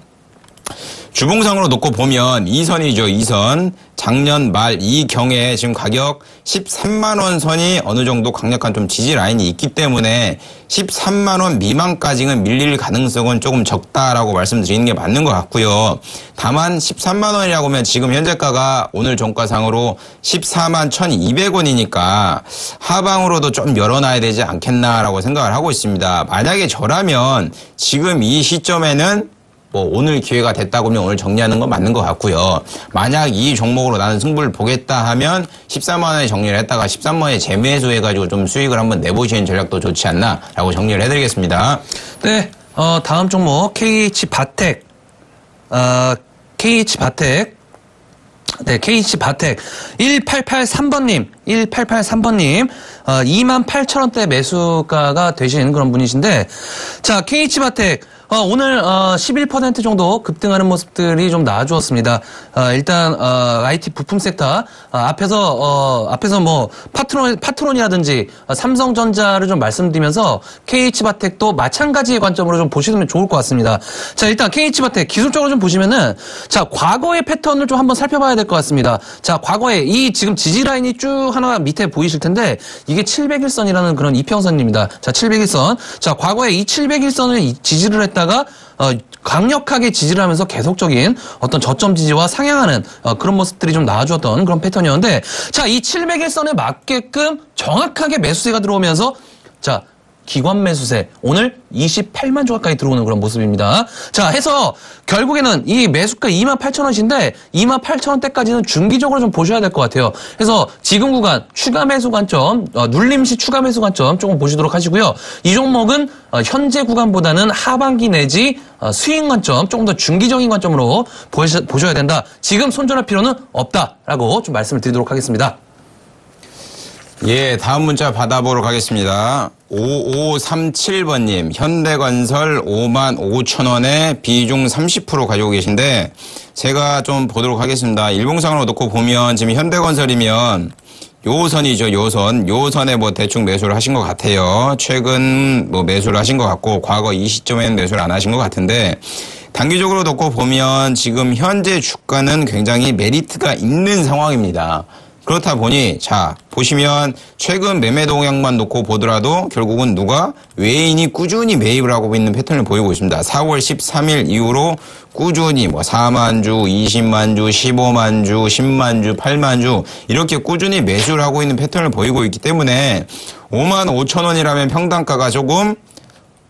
주봉상으로 놓고 보면 2선이죠. 2선. 작년 말 이 경에 지금 가격 13만 원 선이 어느 정도 강력한 좀 지지 라인이 있기 때문에 13만 원 미만까지는 밀릴 가능성은 조금 적다라고 말씀드리는 게 맞는 것 같고요. 다만 13만 원이라고 하면 지금 현재가가 오늘 종가상으로 14만 1,200원이니까 하방으로도 좀 열어놔야 되지 않겠나라고 생각을 하고 있습니다. 만약에 저라면 지금 이 시점에는 뭐 오늘 기회가 됐다고 하면 오늘 정리하는 건 맞는 것 같고요. 만약 이 종목으로 나는 승부를 보겠다 하면 14만 원에 정리를 했다가 13만 원에 재매수 해가지고 좀 수익을 한번 내보시는 전략도 좋지 않나라고 정리를 해드리겠습니다. 네, 어, 다음 종목 KH 바텍, 어, KH 바텍. 네, KH 바텍 1883번님, 1883번님, 어, 28,000원대 매수가가 되신 그런 분이신데, 자, KH 바텍, 어, 오늘 어, 11% 정도 급등하는 모습들이 좀 나와주었습니다. 어, 일단 어, IT 부품 섹터 어, 앞에서 어, 앞에서 뭐 파트론 파트론이라든지 어, 삼성전자를 좀 말씀드리면서 KH바텍도 마찬가지의 관점으로 좀 보시면 좋을 것 같습니다. 자 일단 KH바텍 기술적으로 좀 보시면은 자 과거의 패턴을 좀 한번 살펴봐야 될 것 같습니다. 자 과거에 이 지금 지지 라인이 쭉 하나 밑에 보이실 텐데 이게 701선이라는 그런 이평선입니다. 자 701선 자 과거에 이 701선을 지지를 했다 가 어, 강력하게 지지를 하면서 계속적인 어떤 저점 지지와 상향하는 어, 그런 모습들이 좀 나와주었던 그런 패턴이었는데 자 이 701선에 맞게끔 정확하게 매수세가 들어오면서 자 기관 매수세 오늘 28만 주 가까이 들어오는 그런 모습입니다. 자, 해서 결국에는 이 매수가 2만 8천 원인데 2만 8천 원대까지는 중기적으로 좀 보셔야 될 것 같아요. 그래서 지금 구간 추가 매수 관점, 어, 눌림시 추가 매수 관점 조금 보시도록 하시고요. 이 종목은 어, 현재 구간보다는 하반기 내지 어, 수익 관점 조금 더 중기적인 관점으로 보시, 보셔야 된다. 지금 손절할 필요는 없다라고 좀 말씀을 드리도록 하겠습니다. 예, 다음 문자 받아보러 가겠습니다. 5537번님, 현대건설 5만 5천 원에 비중 30% 가지고 계신데, 제가 좀 보도록 하겠습니다. 일봉상으로 놓고 보면, 지금 현대건설이면, 요선이죠, 요선. 요선에 뭐 대충 매수를 하신 것 같아요. 최근 뭐 매수를 하신 것 같고, 과거 이 시점에는 매수를 안 하신 것 같은데, 단기적으로 놓고 보면 지금 현재 주가는 굉장히 메리트가 있는 상황입니다. 그렇다 보니 자 보시면 최근 매매 동향만 놓고 보더라도 결국은 누가 외인이 꾸준히 매입을 하고 있는 패턴을 보이고 있습니다. 4월 13일 이후로 꾸준히 뭐 4만 주, 20만 주, 15만 주, 10만 주, 8만 주 이렇게 꾸준히 매수를 하고 있는 패턴을 보이고 있기 때문에 5만 5천 원이라면 평단가가 조금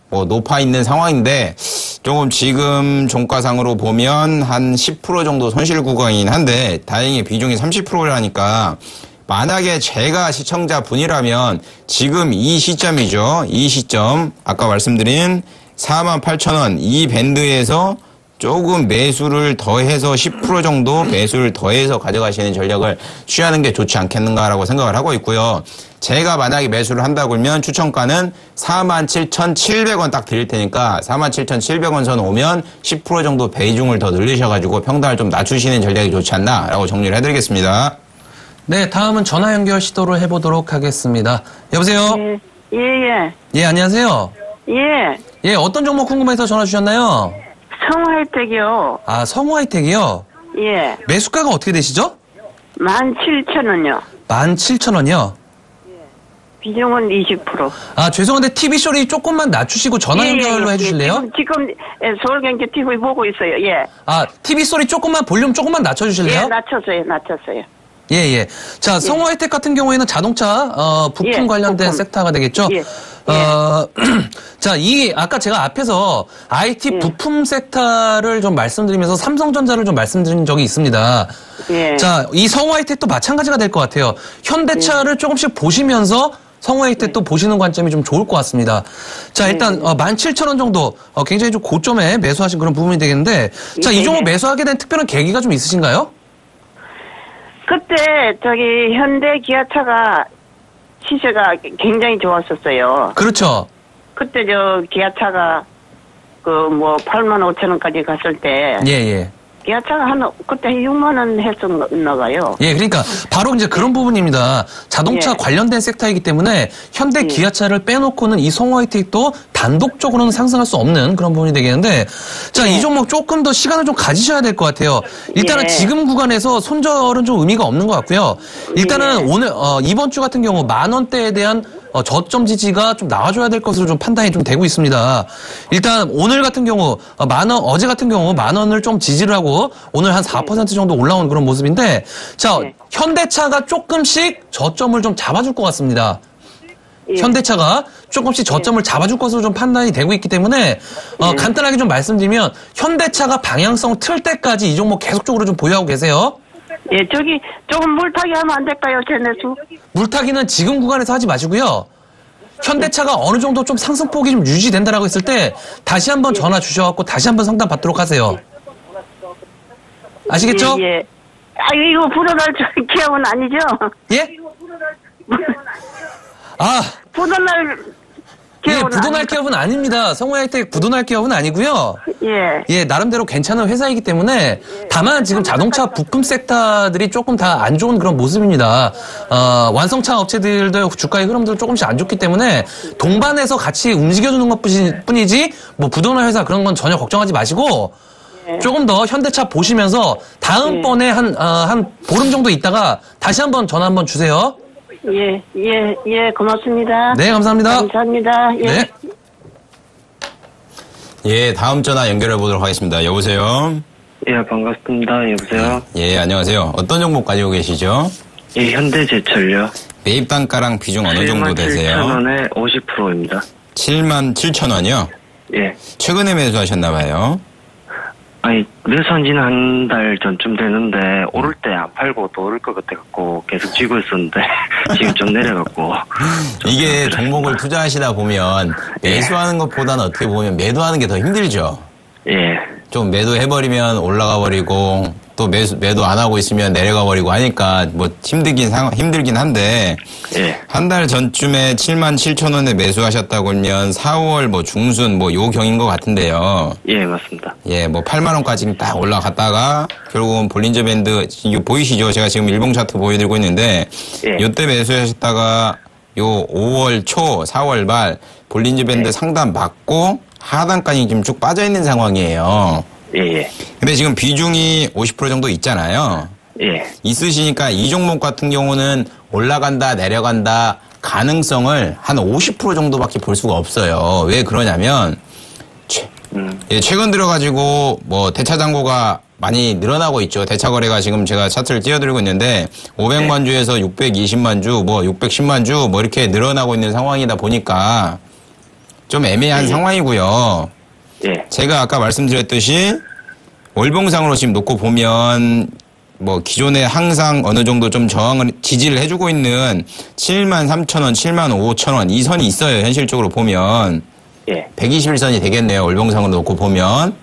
뭐 높아 있는 상황인데 조금 지금 종가상으로 보면 한 10% 정도 손실 구간이긴 한데 다행히 비중이 30%라니까 만약에 제가 시청자 분이라면 지금 이 시점이죠. 이 시점 아까 말씀드린 4만 8천 원이 밴드에서 조금 매수를 더해서 10% 정도 매수를 더해서 가져가시는 전략을 취하는 게 좋지 않겠는가라고 생각을 하고 있고요. 제가 만약에 매수를 한다고 그러면 추천가는 47,700원 딱 드릴 테니까 47,700원 선 오면 10% 정도 베이중을 더 늘리셔가지고 평단을 좀 낮추시는 전략이 좋지 않나라고 정리를 해드리겠습니다. 네, 다음은 전화 연결 시도를 해보도록 하겠습니다. 여보세요? 예, 예, 예, 안녕하세요. 예. 예, 어떤 종목 궁금해서 전화 주셨나요? 성화혜택이요. 아, 성화이텍이요? 예. 매수가가 어떻게 되시죠? 17,000원요. 17,000원이요? 비중은 20%. 아, 죄송한데 TV 소리 조금만 낮추시고 전화 연결로 해 주실래요? 지금, 지금 예, 서울경제 TV 보고 있어요. 예. 아, TV 소리 조금만 볼륨 조금만 예, 낮춰 주실래요? 낮췄어요. 낮췄어요. 예, 예. 자, 성화이텍 같은 경우에는 자동차, 어, 부품 예, 관련된 부품. 섹터가 되겠죠? 예, 어, (clears throat) 자, 이, 아까 제가 앞에서 IT 예. 부품 섹터를 좀 말씀드리면서 삼성전자를 좀 말씀드린 적이 있습니다. 예. 자, 이 성화이텍도 마찬가지가 될 것 같아요. 현대차를 조금씩 보시면서 성화이텍도 보시는 관점이 좀 좋을 것 같습니다. 자, 일단, 어, 17,000원 정도, 어, 굉장히 좀 고점에 매수하신 그런 부분이 되겠는데, 자, 이 예. 종목 매수하게 된 특별한 계기가 좀 있으신가요? 그때 저기 현대 기아차가 시세가 굉장히 좋았었어요. 그렇죠. 그때 저 기아차가 그 뭐 8만 5천 원까지 갔을 때 예, 예. 기아차가 한 그때 6만 원 했었나 봐요. 예, 그러니까 바로 이제 그런 부분입니다. 자동차 예. 관련된 섹터이기 때문에 현대 예. 기아차를 빼놓고는 이 성화이텍도 단독적으로는 상승할 수 없는 그런 부분이 되겠는데, 자, 이 예. 종목 조금 더 시간을 좀 가지셔야 될 것 같아요. 일단은 예. 지금 구간에서 손절은 좀 의미가 없는 것 같고요. 일단은 예. 오늘, 어, 이번 주 같은 경우 만 원대에 대한 어, 저점 지지가 좀 나와줘야 될 것으로 좀 판단이 좀 되고 있습니다. 일단 오늘 같은 경우 어, 만 원, 어제 같은 경우 만 원을 좀 지지를 하고 오늘 한4% 정도 올라온 그런 모습인데, 자, 네. 현대차가 조금씩 저점을 좀 잡아줄 것 같습니다. 예. 현대차가 조금씩 저점을 잡아줄 것으로 좀 판단이 되고 있기 때문에 어, 네. 간단하게 좀 말씀드리면 현대차가 방향성 틀 때까지 이 종목 계속적으로 좀 보유하고 계세요. 예, 저기 조금 물타기 하면 안 될까요, 제네수? 물타기는 지금 구간에서 하지 마시고요. 현대차가 어느 정도 좀 상승폭이 좀 유지된다라고 했을 때 다시 한번 전화 주셔갖고 다시 한번 상담 받도록 하세요. 아시겠죠? 예, 예. 아, 이거 불어날 기업은 아니죠? 예? 아, 불어날 예, 기업은 부도날 아니- 기업은 아닙니다. 성화혜택 부도날 기업은 아니고요. 예. 예, 나름대로 괜찮은 회사이기 때문에 다만 지금 자동차 부품 섹터들이 조금 다 안 좋은 그런 모습입니다. 어, 완성차 업체들도 주가의 흐름도 조금씩 안 좋기 때문에 동반해서 같이 움직여주는 것 뿐이지 뭐 부도날 회사 그런 건 전혀 걱정하지 마시고 조금 더 현대차 보시면서 다음번에 한, 어, 한 보름 정도 있다가 다시 한번 전화 한번 주세요. 예, 예, 예, 고맙습니다. 네, 감사합니다. 감사합니다. 예. 네. 예, 다음 전화 연결해 보도록 하겠습니다. 여보세요. 예, 반갑습니다. 여보세요? 예, 안녕하세요. 어떤 종목 가지고 계시죠? 예, 현대제철요. 매입 단가랑 비중 어느 정도 되세요? 7,000원에 50%입니다. 7만 7천 원이요? 예. 최근에 매수하셨나 봐요. 아니, 매수한 지는 한 달 전쯤 되는데, 오를 때 안 팔고 또 오를 것 같아 갖고 계속 쥐고 있었는데, (laughs) 지금 좀 내려갖고. (laughs) 이게 종목을 투자하시다 보면 매수하는 것보다는 어떻게 보면 매도하는 게 더 힘들죠. 예. 좀 매도해버리면 올라가 버리고 또 매수, 매도 안 하고 있으면 내려가 버리고 하니까 뭐 힘들긴 상, 힘들긴 한데 예. 한 달 전쯤에 7만 7천 원에 매수하셨다고 하면 4월 뭐 중순 뭐 요 경인 것 같은데요. 예, 맞습니다. 예, 뭐 8만 원까지 딱 올라갔다가 결국은 볼린저 밴드 이거 보이시죠? 제가 지금 일봉 차트 보여드리고 있는데 예. 요때 매수하셨다가 요 5월 초, 4월 말 볼린저 밴드 상단 맞고 하단까지 지금 쭉 빠져 있는 상황이에요. 예, 예. 근데 지금 비중이 50% 정도 있잖아요. 예. 있으시니까 이 종목 같은 경우는 올라간다, 내려간다 가능성을 한 50% 정도밖에 볼 수가 없어요. 왜 그러냐면 최, 음. 예, 최근 들어가지고 뭐 대차 잔고가 많이 늘어나고 있죠. 대차 거래가 지금 제가 차트를 띄워드리고 있는데 500만 주에서 620만 주, 뭐 610만 주 뭐 이렇게 늘어나고 있는 상황이다 보니까 좀 애매한 상황이고요. 예. 제가 아까 말씀드렸듯이 월봉상으로 지금 놓고 보면 뭐 기존에 항상 어느 정도 좀 저항을 지지를 해주고 있는 7만 3천 원, 7만 5천 원 이 선이 있어요. 현실적으로 보면 예. 121선이 되겠네요. 월봉상으로 놓고 보면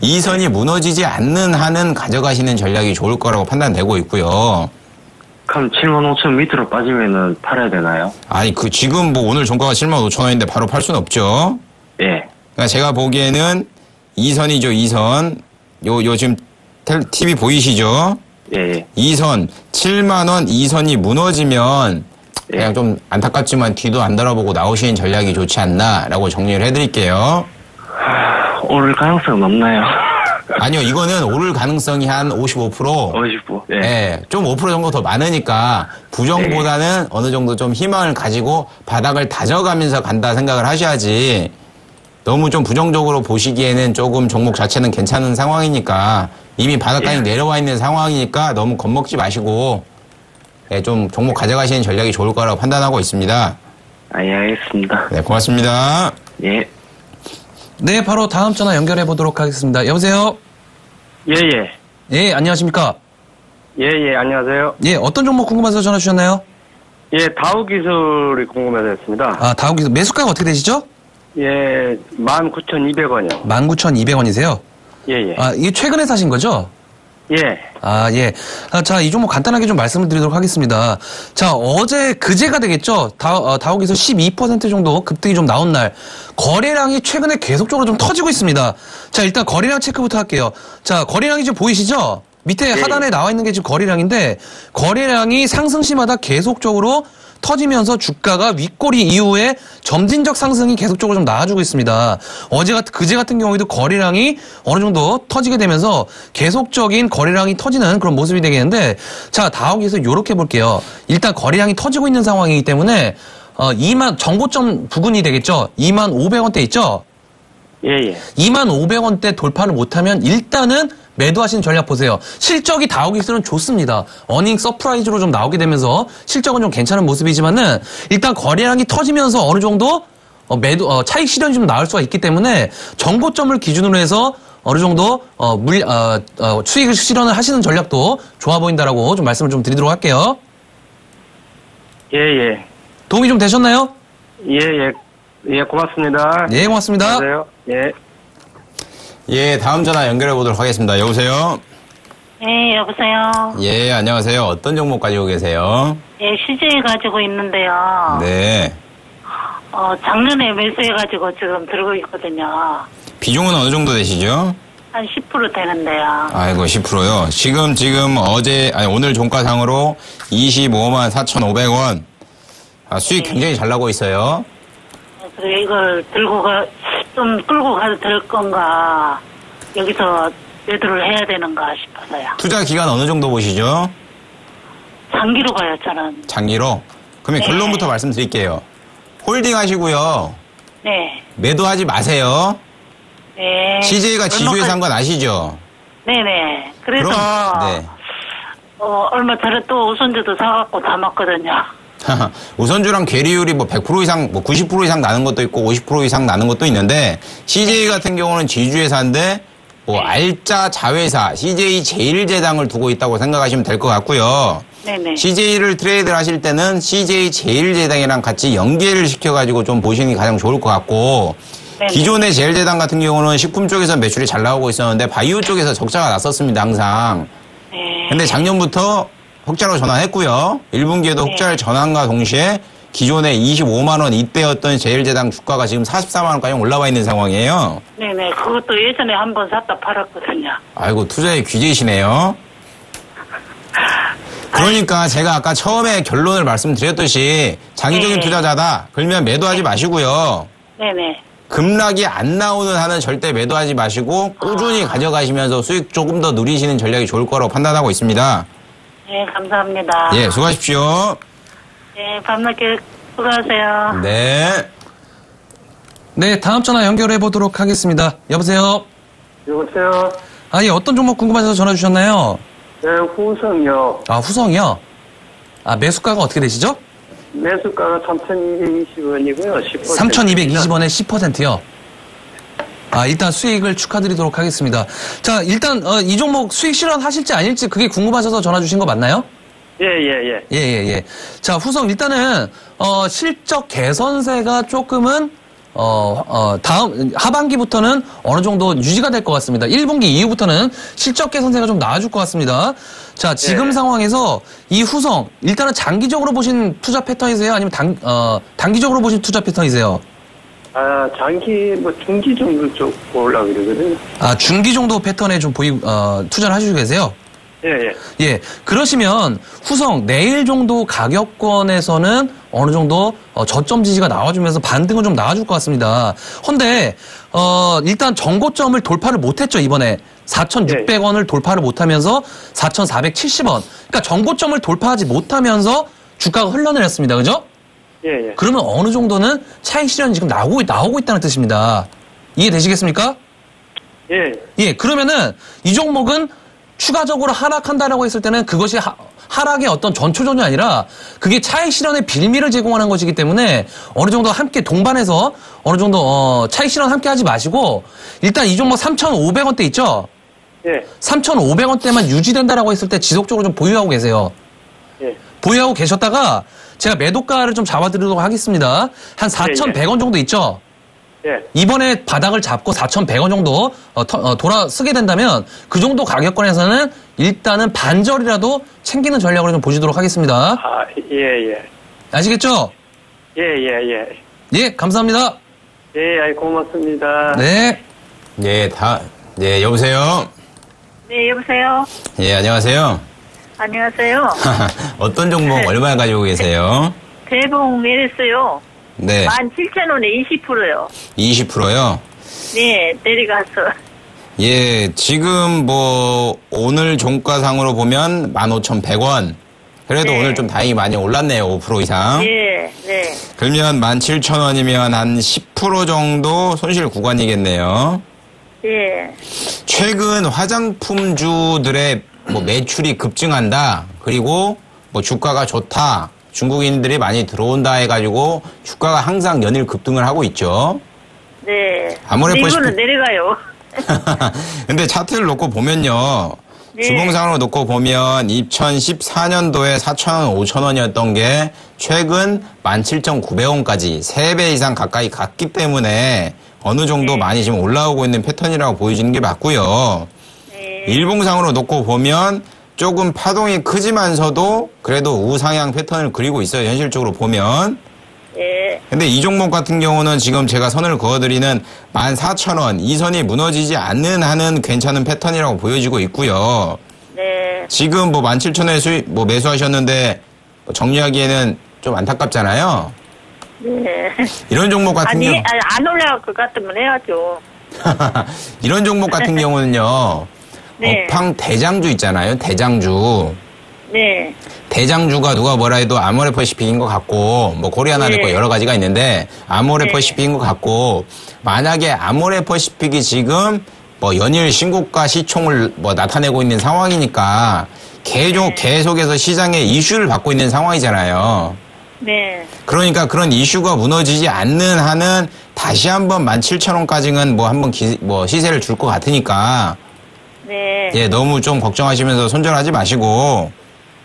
이 선이 무너지지 않는 한은 가져가시는 전략이 좋을 거라고 판단되고 있고요. 그럼 7만 5천 밑으로 빠지면은 팔아야 되나요? 아니 그 지금 뭐 오늘 종가가 7만 5천 원인데 바로 팔 수는 없죠. 예. 그러니까 제가 보기에는 이 선이죠, 이 선. 요, 요 지금 텔- TV 보이시죠? 예, 예. 이 선, 7만원 이 선이 무너지면 예. 그냥 좀 안타깝지만 뒤도 안 돌아보고 나오시는 전략이 좋지 않나라고 정리를 해드릴게요. 오를 가능성은 없나요? (laughs) 아니요, 이거는 오를 가능성이 한 55%. 55. 예. 예, 좀5% 정도 더 많으니까 부정보다는 어느 정도 좀 희망을 가지고 바닥을 다져가면서 간다 생각을 하셔야지 너무 좀 부정적으로 보시기에는 조금 종목 자체는 괜찮은 상황이니까 이미 바닥까지 예. 내려와 있는 상황이니까 너무 겁먹지 마시고 예, 좀 종목 가져가시는 전략이 좋을 거라고 판단하고 있습니다. 아, 예, 알겠습니다. 네, 고맙습니다. 예. 네, 바로 다음 전화 연결해 보도록 하겠습니다. 여보세요? 예, 예. 예, 안녕하십니까? 예, 예, 안녕하세요. 예, 어떤 종목 궁금해서 전화 주셨나요? 예, 다우 기술이 궁금해서 했습니다. 아, 다우기 매수가가 어떻게 되시죠? 예, 19,200원이요. 19,200원이세요? 예, 예. 아, 이게 최근에 사신 거죠? 예. 아, 예. 아, 자, 이 종목 간단하게 좀 말씀을 드리도록 하겠습니다. 자, 어제, 그제가 되겠죠? 다, 어, 다우기에서 12% 정도 급등이 좀 나온 날. 거래량이 최근에 계속적으로 좀 터지고 있습니다. 자, 일단 거래량 체크부터 할게요. 자, 거래량이 지금 보이시죠? 밑에 하단에 나와 있는 게 지금 거래량인데, 거래량이 상승시마다 계속적으로 터지면서 주가가 윗꼬리 이후에 점진적 상승이 계속적으로 좀 나와주고 있습니다. 어제 같은 그제 같은 경우에도 거래량이 어느 정도 터지게 되면서 계속적인 거래량이 터지는 그런 모습이 되겠는데 자 다음에서 이렇게 볼게요. 일단 거래량이 터지고 있는 상황이기 때문에 어 2만 전고점 부근이 되겠죠. 2만 500원대 있죠. 예, 예. 2만 500원대 돌파를 못하면 일단은 매도하시는 전략 보세요. 실적이 다우기술은 좋습니다. 어닝 서프라이즈로 좀 나오게 되면서 실적은 좀 괜찮은 모습이지만은 일단 거래량이 터지면서 어느 정도 어, 매도 어, 차익 실현이 좀 나올 수가 있기 때문에 정고점을 기준으로 해서 어느 정도 어, 물 어, 어, 수익을 실현을 하시는 전략도 좋아 보인다라고 좀 말씀을 좀 드리도록 할게요. 예, 예. 도움이 좀 되셨나요? 예, 예. 예, 고맙습니다. 네, 고맙습니다. 안녕하세요. 예. 예, 다음 전화 연결해 보도록 하겠습니다. 여보세요? 예, 여보세요. 예, 안녕하세요. 어떤 종목 가지고 계세요? 예, CJ 가지고 있는데요. 네. 어, 작년에 매수해가지고 지금 들고 있거든요. 비중은 어느 정도 되시죠? 한 10% 되는데요. 아이고 10%요. 지금 지금 어제 아니 오늘 종가상으로 25만 4,500원. 아, 수익 굉장히 잘 나고 있어요. 그래, 이걸 들고 가, 좀 끌고 가도 될 건가, 여기서 매도를 해야 되는가 싶어서요. 투자 기간 어느 정도 보시죠? 장기로 가요, 저는. 장기로. 그러면 네. 결론부터 말씀드릴게요. 홀딩 하시고요. 네. 매도하지 마세요. 네. CJ가 지주에 산 건 아시죠? 네네. 그래서, 그럼 네. 어, 얼마 전에 또 우선주도 사갖고 담았거든요. (laughs) 우선주랑 괴리율이 뭐 100% 이상, 뭐 90% 이상 나는 것도 있고 50% 이상 나는 것도 있는데 CJ 같은 경우는 지주회사인데 뭐 알짜 자회사 CJ 제일제당을 두고 있다고 생각하시면 될 것 같고요. 네네. CJ를 트레이드를 하실 때는 CJ 제일제당이랑 같이 연계를 시켜가지고 좀 보시는 게 가장 좋을 것 같고 네네. 기존의 제일제당 같은 경우는 식품 쪽에서 매출이 잘 나오고 있었는데 바이오 쪽에서 적자가 났었습니다 항상. 네. 근데 작년부터 흑자로 전환했고요. 1분기에도 흑자를 전환과 동시에 기존에 25만 원 이때였던 제일제당 주가가 지금 44만 원까지 올라와 있는 상황이에요. 네네. 그것도 예전에 한 번 샀다 팔았거든요. 아이고 투자의 귀재이시네요. 그러니까 제가 아까 처음에 결론을 말씀드렸듯이 장기적인 네. 투자자다. 그러면 매도하지 마시고요. 네네. 급락이 안 나오는 한은 절대 매도하지 마시고 꾸준히 가져가시면서 수익 조금 더 누리시는 전략이 좋을 거라고 판단하고 있습니다. 네, 감사합니다. 예, 수고하십시오. 네, 밤늦게 수고하세요. 네. 네, 다음 전화 연결해 보도록 하겠습니다. 여보세요? 여보세요? 아, 예, 어떤 종목 궁금하셔서 전화 주셨나요? 네, 후성요. 아, 후성이요? 아, 매수가가 어떻게 되시죠? 매수가가 3,220원이고요. 10%. 3,220원에 10%요. 아, 일단 수익을 축하드리도록 하겠습니다. 자, 일단, 어, 이 종목 수익 실현 하실지 아닐지 그게 궁금하셔서 전화 주신 거 맞나요? 예, 예, 예. 예, 예, 예. 자, 후성, 일단은, 어, 실적 개선세가 조금은, 어, 어, 다음, 하반기부터는 어느 정도 유지가 될 것 같습니다. 1분기 이후부터는 실적 개선세가 좀 나아질 것 같습니다. 자, 지금 예. 상황에서 이 후성, 일단은 장기적으로 보신 투자 패턴이세요? 아니면 단, 어, 단기적으로 보신 투자 패턴이세요? 아, 장기, 뭐, 중기 정도 쪽 보려고 그러거든요. 아, 중기 정도 패턴에 좀 보이, 어, 투자를 하시고 계세요? 예, 예. 예, 그러시면 후성 내일 정도 가격권에서는 어느 정도 어, 저점 지지가 나와주면서 반등은 좀 나와줄 것 같습니다. 헌데 어, 일단 정고점을 돌파를 못했죠 이번에 4,600원을 돌파를 못하면서 4,470원. 그러니까 정고점을 돌파하지 못하면서 주가가 흘러내렸습니다. 그죠? 예, 예. 그러면 어느 정도는 차익 실현이 지금 나오고 나오고 있다는 뜻입니다. 이해되시겠습니까? 예. 예, 그러면은 이 종목은 추가적으로 하락한다라고 했을 때는 그것이 하, 하락의 어떤 전초전이 아니라 그게 차익 실현의 빌미를 제공하는 것이기 때문에 어느 정도 함께 동반해서 어느 정도 어, 차익 실현 함께 하지 마시고 일단 이 종목 3,500원대 있죠? 예. 3,500원대만 유지된다라고 했을 때 지속적으로 좀 보유하고 계세요. 예. 보유하고 계셨다가 제가 매도가를 좀 잡아드리도록 하겠습니다. 한 4,100원 정도 있죠? 예. 이번에 바닥을 잡고 4,100원 정도 어, 터- 어, 돌아 쓰게 된다면 그 정도 가격권에서는 일단은 반절이라도 챙기는 전략으로 좀 보시도록 하겠습니다. 아, 예, 예. 아시겠죠? 예, 예, 예. 예, 감사합니다. 예, 아이, 고맙습니다. 네. 예, 다, 예, 여보세요? 네, 여보세요. 예, 안녕하세요. 안녕하세요. (laughs) 어떤 종목 네. 얼마나 가지고 계세요? 대봉 내렸어요. 네, 17,000원에 20%요. 20%요? 네, 내려가서. 예, 지금 뭐, 오늘 종가상으로 보면 15,100원. 그래도 네. 오늘 좀 다행히 많이 올랐네요, 5% 이상. 네, 네. 그러면 17,000원이면 한 10% 정도 손실 구간이겠네요. 예. 최근 화장품주들의 뭐 매출이 급증한다. 그리고 뭐 주가가 좋다. 중국인들이 많이 들어온다 해가지고 주가가 항상 연일 급등을 하고 있죠. 네. 아무래도 근데 이거는 내려가요. (laughs) 근데 차트를 놓고 보면요. 네. 주봉상으로 놓고 보면 2014년도에 4,000원, 5,000원이었던 게 최근 17,900원까지 3배 이상 가까이 갔기 때문에 어느 정도 네. 많이 지금 올라오고 있는 패턴이라고 보여지는 게 맞고요. 네. 일봉상으로 놓고 보면 조금 파동이 크지만서도 그래도 우상향 패턴을 그리고 있어요. 현실적으로 보면. 예. 근데 이 종목 같은 경우는 지금 제가 선을 그어드리는 14,000원 이 선이 무너지지 않는 한은 괜찮은 패턴이라고 보여지고 있고요. 네. 지금 뭐 17,000원에 수익 뭐 매수하셨는데 뭐 정리하기에는 좀 안타깝잖아요. 네. 이런 종목 같은 아니, 경우 아니, 안 올라갈 것 같으면 해야죠. (laughs) 이런 종목 같은 경우는요. 네. 업황 대장주 있잖아요. 대장주. 네. 대장주가 누가 뭐라 해도 아모레퍼시픽인 것 같고 뭐 코리아나 있고 네. 여러 가지가 있는데 아모레퍼시픽인 네. 것 같고 만약에 아모레퍼시픽이 지금 뭐 연일 신고가 시총을 뭐 나타내고 있는 상황이니까 계속 네. 계속해서 시장에 이슈를 받고 있는 상황이잖아요. 네. 그러니까 그런 이슈가 무너지지 않는 한은 다시 한번 17,000원까지는 뭐 한번 기- 뭐 시세를 줄 것 같으니까 네. 예, 너무 좀 걱정하시면서 손절하지 마시고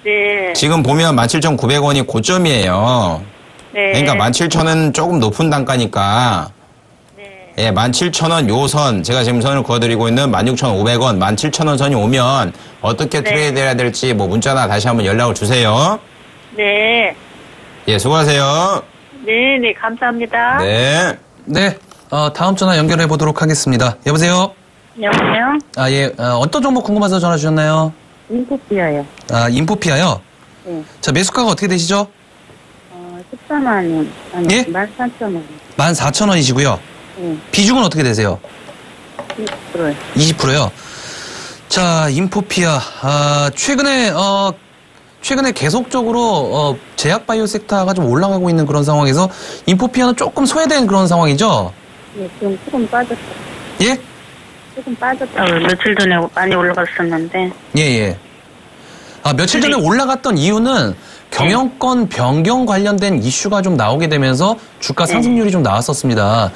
네. 지금 보면 17,900원이 고점이에요. 네. 그러니까 17,000원 조금 높은 단가니까 네. 예, 17,000원 요 선, 제가 지금 선을 그어드리고 있는 16,500원, 17,000원 선이 오면 어떻게 네. 트레이드 해야 될지 뭐 문자나 다시 한번 연락을 주세요. 네. 예, 수고하세요. 네, 네, 감사합니다. 네. 네. 어, 다음 전화 연결해 보도록 하겠습니다. 여보세요? 여보세요? 아, 예. 어, 어떤 종목 궁금해서 전화 주셨나요? 인코피아요. 아, 인포피아요? 네. 자, 매수가가 어떻게 되시죠? 어, 14만 원. 아니, 예? 14,000원. 14,000원이시고요. 네. 비중은 어떻게 되세요? 20%요. 20%요. 자, 인포피아. 아, 최근에, 어, 최근에 계속적으로, 어, 제약 바이오 섹터가 좀 올라가고 있는 그런 상황에서 인포피아는 조금 소외된 그런 상황이죠? 네, 지금 조금 빠졌어. 예? 조금 빠졌다고 며칠 전에 많이 올라갔었는데. 예, 예. 아, 며칠 전에 올라갔던 이유는 경영권 변경 관련된 이슈가 좀 나오게 되면서 주가 상승률이 좀 나왔었습니다.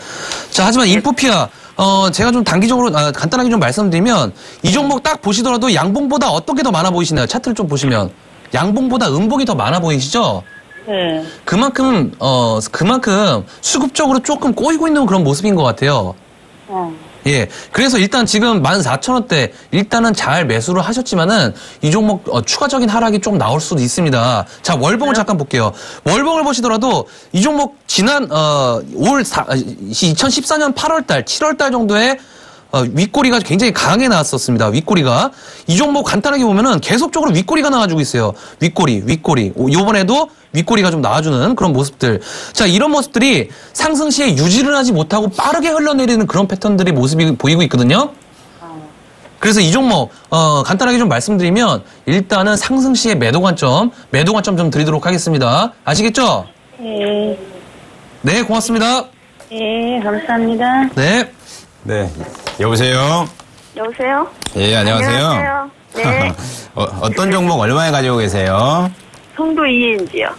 자, 하지만 인포피아, 어, 제가 좀 단기적으로, 아, 간단하게 좀 말씀드리면 이 종목 딱 보시더라도 양봉보다 어떤 게더 많아 보이시나요? 차트를 좀 보시면. 양봉보다 음봉이 더 많아 보이시죠? 네. 그만큼, 어, 그만큼 수급적으로 조금 꼬이고 있는 그런 모습인 것 같아요. 어. 예. 그래서 일단 지금 14,000원대 일단은 잘 매수를 하셨지만은 이 종목 어, 추가적인 하락이 좀 나올 수도 있습니다. 자, 월봉을 잠깐 볼게요. 월봉을 보시더라도 이 종목 지난 어, 올 사, 2014년 8월 달, 7월 달 정도에 어, 윗꼬리가 굉장히 강하게 나왔었습니다. 윗꼬리가. 이 종목 간단하게 보면은 계속적으로 윗꼬리가 나와주고 있어요. 윗꼬리, 윗꼬리. 오, 요번에도 윗꼬리가 좀 나와주는 그런 모습들. 자, 이런 모습들이 상승 시에 유지를 하지 못하고 빠르게 흘러내리는 그런 패턴들이 모습이 보이고 있거든요. 그래서 이 종목, 어, 간단하게 좀 말씀드리면 일단은 상승 시에 매도 관점, 매도 관점 좀 드리도록 하겠습니다. 아시겠죠? 네. 네, 고맙습니다. 네, 감사합니다. 네. 네. 여보세요? 여보세요? 예, 안녕하세요. 안녕하세요. 네. (laughs) 어, 어떤 종목 얼마에 가지고 계세요? 송도 ENG요.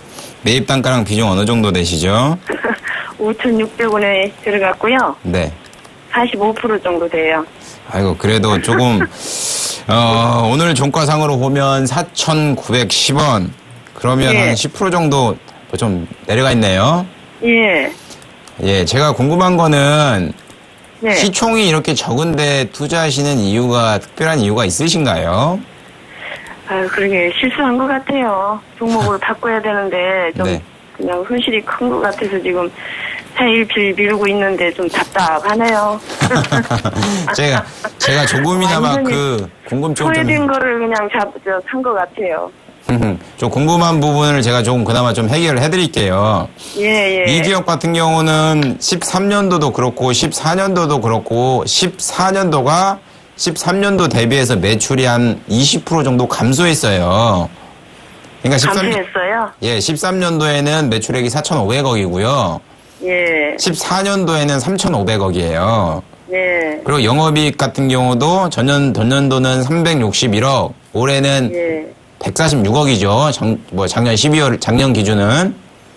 매입 단가랑 비중 어느 정도 되시죠? (laughs) 5,600원에 들어갔고요. 네. 45% 정도 돼요. 아이고, 그래도 조금, (laughs) 어, 오늘 종가상으로 보면 4,910원. 그러면 예. 한10% 정도 좀 내려가 있네요. 예. 예, 제가 궁금한 거는 네. 시총이 이렇게 적은데 투자하시는 이유가 특별한 이유가 있으신가요? 아 그러게 실수한 것 같아요. 종목을 (laughs) 바꿔야 되는데 좀 네. 그냥 손실이 큰 것 같아서 지금 차일필 미루고 있는데 좀 답답하네요. (laughs) 제가 제가 조금이나마 그 궁금증 소외된 좀, 거를 그냥 잡 산 것 같아요. 좀 궁금한 부분을 제가 조금 그나마 좀 해결을 해드릴게요. 예, 예. 이 기업 같은 경우는 13년도도 그렇고 14년도도 그렇고 14년도가 13년도 대비해서 매출이 한 20% 정도 감소했어요. 그러니까 13, 감소했어요? 예, 13년도에는 매출액이 4,500억이고요. 예, 14년도에는 3,500억이에요. 예, 그리고 영업이익 같은 경우도 전년 전년도는 361억, 올해는 예, 146억이죠. 작, 뭐 작년 12월 작년 기준은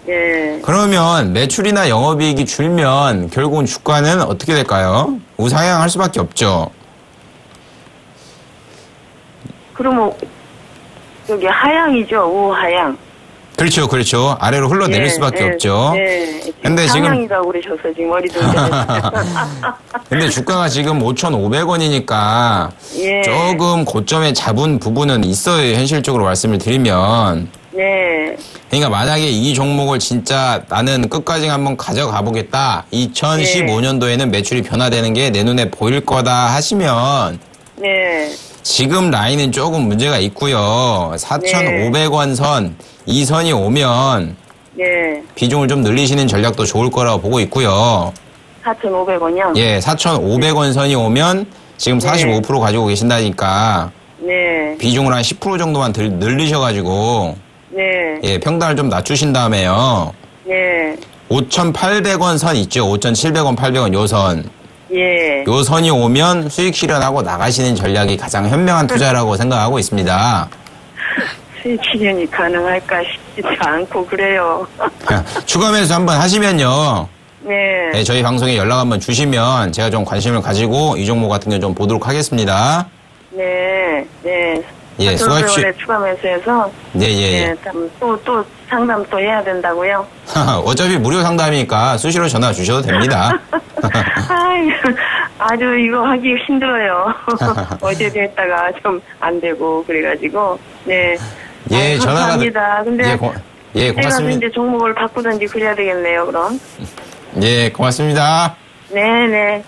예. 그러면 매출이나 영업이익이 줄면 결국은 주가는 어떻게 될까요? 우상향할 수밖에 없죠. 그러면 여기 하향이죠, 우하향. 그렇죠, 그렇죠. 아래로 흘러내릴 예, 수밖에 예, 없죠. 예. 지금 근데 지금- 상향이라고 그러셔서 지금 머리 들 (laughs) 근데 주가가 지금 5,500원이니까 예. 조금 고점에 잡은 부분은 있어요. 현실적으로 말씀을 드리면. 네, 그러니까 만약에 이 종목을 진짜 나는 끝까지 한번 가져가 보겠다. 2015년도에는 매출이 변화되는 게 내 눈에 보일 거다 하시면 네, 지금 라인은 조금 문제가 있고요. 4,500원 선, 이 선이 오면 네. 비중을 좀 늘리시는 전략도 좋을 거라고 보고 있고요. 4,500원이요? 예, 4,500원 선이 오면 지금 45% 가지고 계신다니까 네, 비중을 한 10% 정도만 들, 늘리셔가지고 네, 예, 평단을 좀 낮추신 다음에요. 네, 5,800원 선 있죠. 5,700원, 800원 요 선. 예. 요 선이 오면 수익 실현하고 나가시는 전략이 가장 현명한 투자라고 생각하고 있습니다. 수익 실현이 가능할까 싶지도 않고 그래요. (laughs) 추가 매수 한번 하시면요. 네. 네, 저희 방송에 연락 한번 주시면 제가 좀 관심을 가지고 이 종목 같은 경우 좀 보도록 하겠습니다. 네. 네. 예, 수고하십시오. 추가 매수해서 네, 예, 예. 네, 또, 또 상담 또 해야 된다고요? (laughs) 어차피 무료 상담이니까 수시로 전화 주셔도 됩니다. (laughs) 아이, 아주 이거 하기 힘들어요. 어제도 했다가 좀 안 되고 그래가지고 네. 예, 아유, 전화가 감사합니다. 근데 예, 고, 예, 제가 고맙습니다. 이제 종목을 바꾸든지 그래야 되겠네요. 그럼. 예, 고맙습니다. 네네.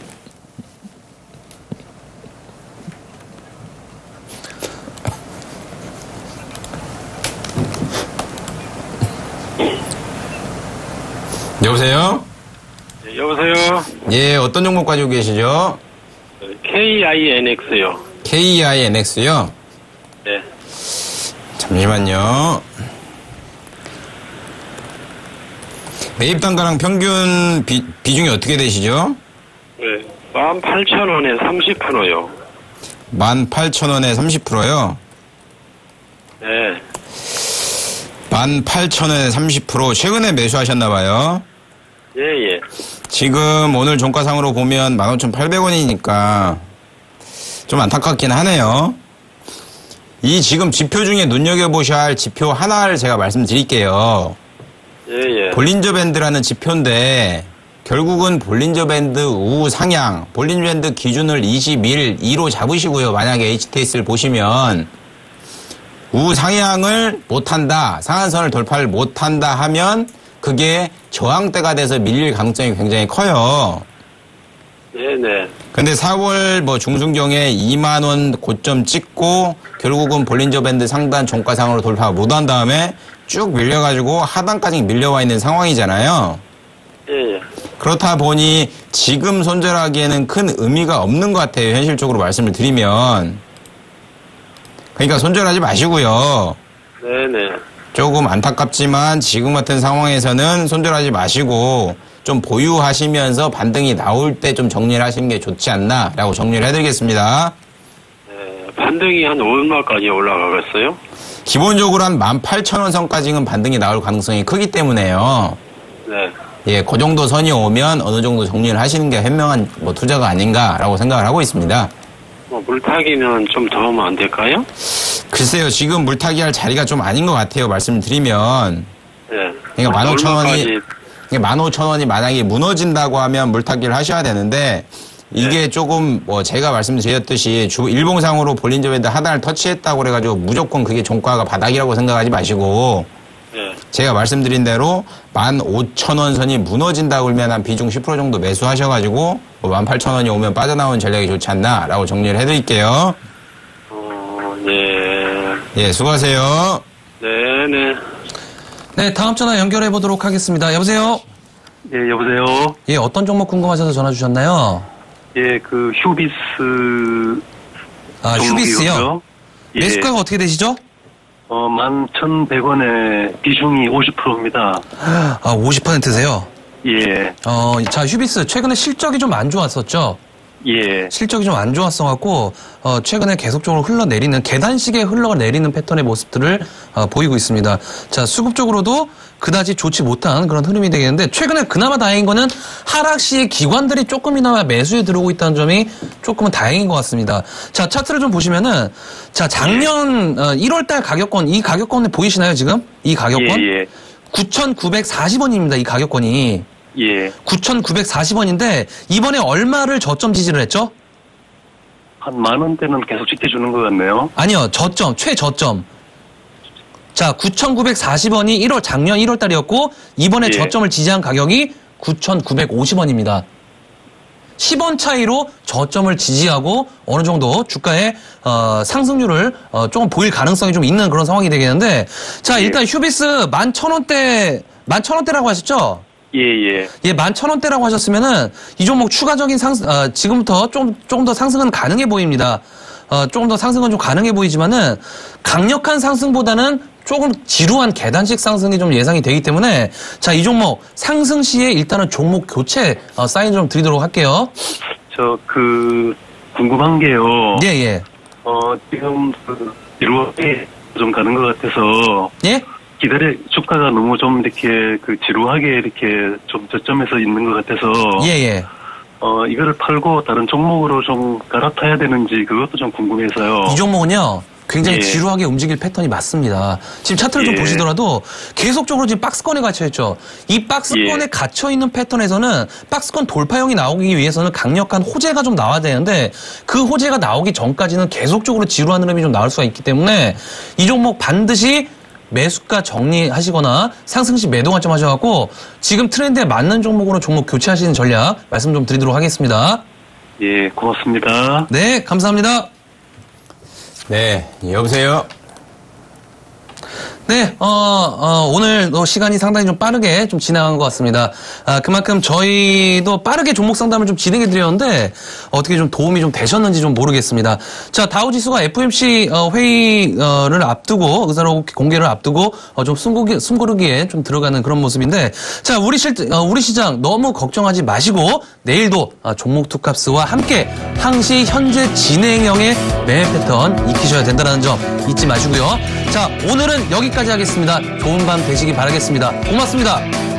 여보세요? 네, 여보세요. 예, 어떤 종목 가지고 계시죠? KINX요. KINX요? 네. 잠시만요. 매입 단가랑 평균 비, 비중이 어떻게 되시죠? 네. 18,000원에 30%요. 18,000원에 30%요? 네. 18,000원에 30% 최근에 매수하셨나 봐요. 예, 예. 지금 오늘 종가상으로 보면 15,800원이니까 좀 안타깝긴 하네요. 이 지금 지표 중에 눈여겨보셔야 할 지표 하나를 제가 말씀드릴게요. 예, 예. 볼린저 밴드라는 지표인데 결국은 볼린저 밴드 우상향, 볼린저 밴드 기준을 21, 2로 잡으시고요. 만약에 HTS를 보시면 우상향을 못한다, 상한선을 돌파를 못한다 하면 그게 저항대가 돼서 밀릴 가능성이 굉장히 커요. 네, 네. 근데 4월 뭐 중순경에 2만 원 고점 찍고 결국은 볼린저 밴드 상단 종가상으로 돌파 못한 다음에 쭉 밀려가지고 하단까지 밀려와 있는 상황이잖아요. 예, 예. 그렇다 보니 지금 손절하기에는 큰 의미가 없는 것 같아요. 현실적으로 말씀을 드리면. 그러니까 손절하지 마시고요. 네, 네. 조금 안타깝지만 지금 같은 상황에서는 손절하지 마시고 좀 보유하시면서 반등이 나올 때 좀 정리를 하시는 게 좋지 않나라고 정리를 해드리겠습니다. 네. 반등이 한 얼마까지 올라가겠어요? 기본적으로 한 18,000원 선까지는 반등이 나올 가능성이 크기 때문에요. 네. 예, 그 정도 선이 오면 어느 정도 정리를 하시는 게 현명한 뭐 투자가 아닌가라고 생각을 하고 있습니다. 뭐 물타기는 좀 더 하면 안 될까요? 글쎄요, 지금 물타기 할 자리가 좀 아닌 것 같아요. 말씀을 드리면. 네. 그러니까 한 15,000원이 얼마까지? 15,000원이 만약에 무너진다고 하면 물타기를 하셔야 되는데 이게 조금 뭐 제가 말씀드렸듯이 주 일봉상으로 볼린저 밴드 하단을 터치했다고 그래가지고 무조건 그게 종가가 바닥이라고 생각하지 마시고 네. 제가 말씀드린 대로 15,000원 선이 무너진다고 그러면 한 비중 10% 정도 매수하셔가지고 뭐 18,000원이 오면 빠져나오는 전략이 좋지 않나라고 정리를 해드릴게요. 어, 네. 예, 수고하세요. 네, 네. 네, 다음 전화 연결해 보도록 하겠습니다. 여보세요? 예, 여보세요. 예, 어떤 종목 궁금하셔서 전화 주셨나요? 예, 그 휴비스 아, 휴비스요? 예, 매수가가 어떻게 되시죠? 어, 11,100원에 비중이 50%입니다. 아, 50%세요? 예, 어, 자, 휴비스 최근에 실적이 좀 안 좋았었죠? 예, 실적이 좀 안 좋았어 갖고 어, 최근에 계속적으로 흘러내리는 계단식의 흘러내리는 패턴의 모습들을 어, 보이고 있습니다. 자 수급적으로도 그다지 좋지 못한 그런 흐름이 되겠는데 최근에 그나마 다행인 거는 하락 시에 기관들이 조금이나마 매수에 들어오고 있다는 점이 조금은 다행인 것 같습니다. 자 차트를 좀 보시면은 자 작년 어, 1월달 가격권 이 가격권에 보이시나요 지금? 이 가격권? 예, 예, 9,940원입니다 이 가격권이 예. 9,940원인데 이번에 얼마를 저점 지지를 했죠? 한 만 원대는 계속 지켜주는 것 같네요. 아니요, 저점, 최저점. 자, 9,940원이 1월, 작년 1월 달이었고, 이번에 예. 저점을 지지한 가격이 9,950원입니다. 10원 차이로 저점을 지지하고 어느 정도 주가의 어, 상승률을 어, 조금 보일 가능성이 좀 있는 그런 상황이 되겠는데, 자, 일단 휴비스 11,000원대, 11,000원대라고 하셨죠? 예, 예. 예, 11,000원대라고 하셨으면은 이 종목 추가적인 상승, 어, 지금부터 좀, 조금 더 상승은 가능해 보입니다. 어, 조금 더 상승은 좀 가능해 보이지만은 강력한 상승보다는 조금 지루한 계단식 상승이 좀 예상이 되기 때문에 자, 이 종목 상승 시에 일단은 종목 교체 어, 사인 좀 드리도록 할게요. 저, 그, 궁금한 게요. 예, 예. 어, 지금, 그, 1월에 좀 가는 것 같아서 예? 기다려 주가가 너무 좀 이렇게 그 지루하게 이렇게 좀 저점에서 있는 것 같아서 예, 예. 어 이거를 팔고 다른 종목으로 좀 갈아타야 되는지 그것도 좀 궁금해서요. 이 종목은요. 굉장히 예. 지루하게 움직일 패턴이 맞습니다. 지금 차트를 좀 예. 보시더라도 계속적으로 지금 박스권에 갇혀 있죠. 이 박스권에 예. 갇혀 있는 패턴에서는 박스권 돌파형이 나오기 위해서는 강력한 호재가 좀 나와야 되는데 그 호재가 나오기 전까지는 계속적으로 지루한 흐름이 좀 나올 수가 있기 때문에 이 종목 반드시 매수가 정리하시거나 상승 시 매도 관점 하셔갖고 지금 트렌드에 맞는 종목으로 종목 교체하시는 전략 말씀 좀 드리도록 하겠습니다. 예, 고맙습니다. 네, 감사합니다. 네, 여보세요? 네, 어, 어, 오늘도 시간이 상당히 좀 빠르게 좀 지나간 것 같습니다. 아, 그만큼 저희도 빠르게 종목 상담을 좀 진행해 드렸는데, 어떻게 좀 도움이 좀 되셨는지 좀 모르겠습니다. 자, 다우 지수가 FMC 어, 회의를 앞두고, 의사로 공개를 앞두고, 어, 좀 숨고기, 숨고르기에 좀 들어가는 그런 모습인데, 자, 우리 실, 어, 우리 시장 너무 걱정하지 마시고, 내일도 아, 종목 투캅스와 함께 항시 현재 진행형의 매매 패턴 익히셔야 된다는 점 잊지 마시고요. 자, 오늘은 여기까지 하겠습니다. 좋은 밤 되시기 바라겠습니다. 고맙습니다.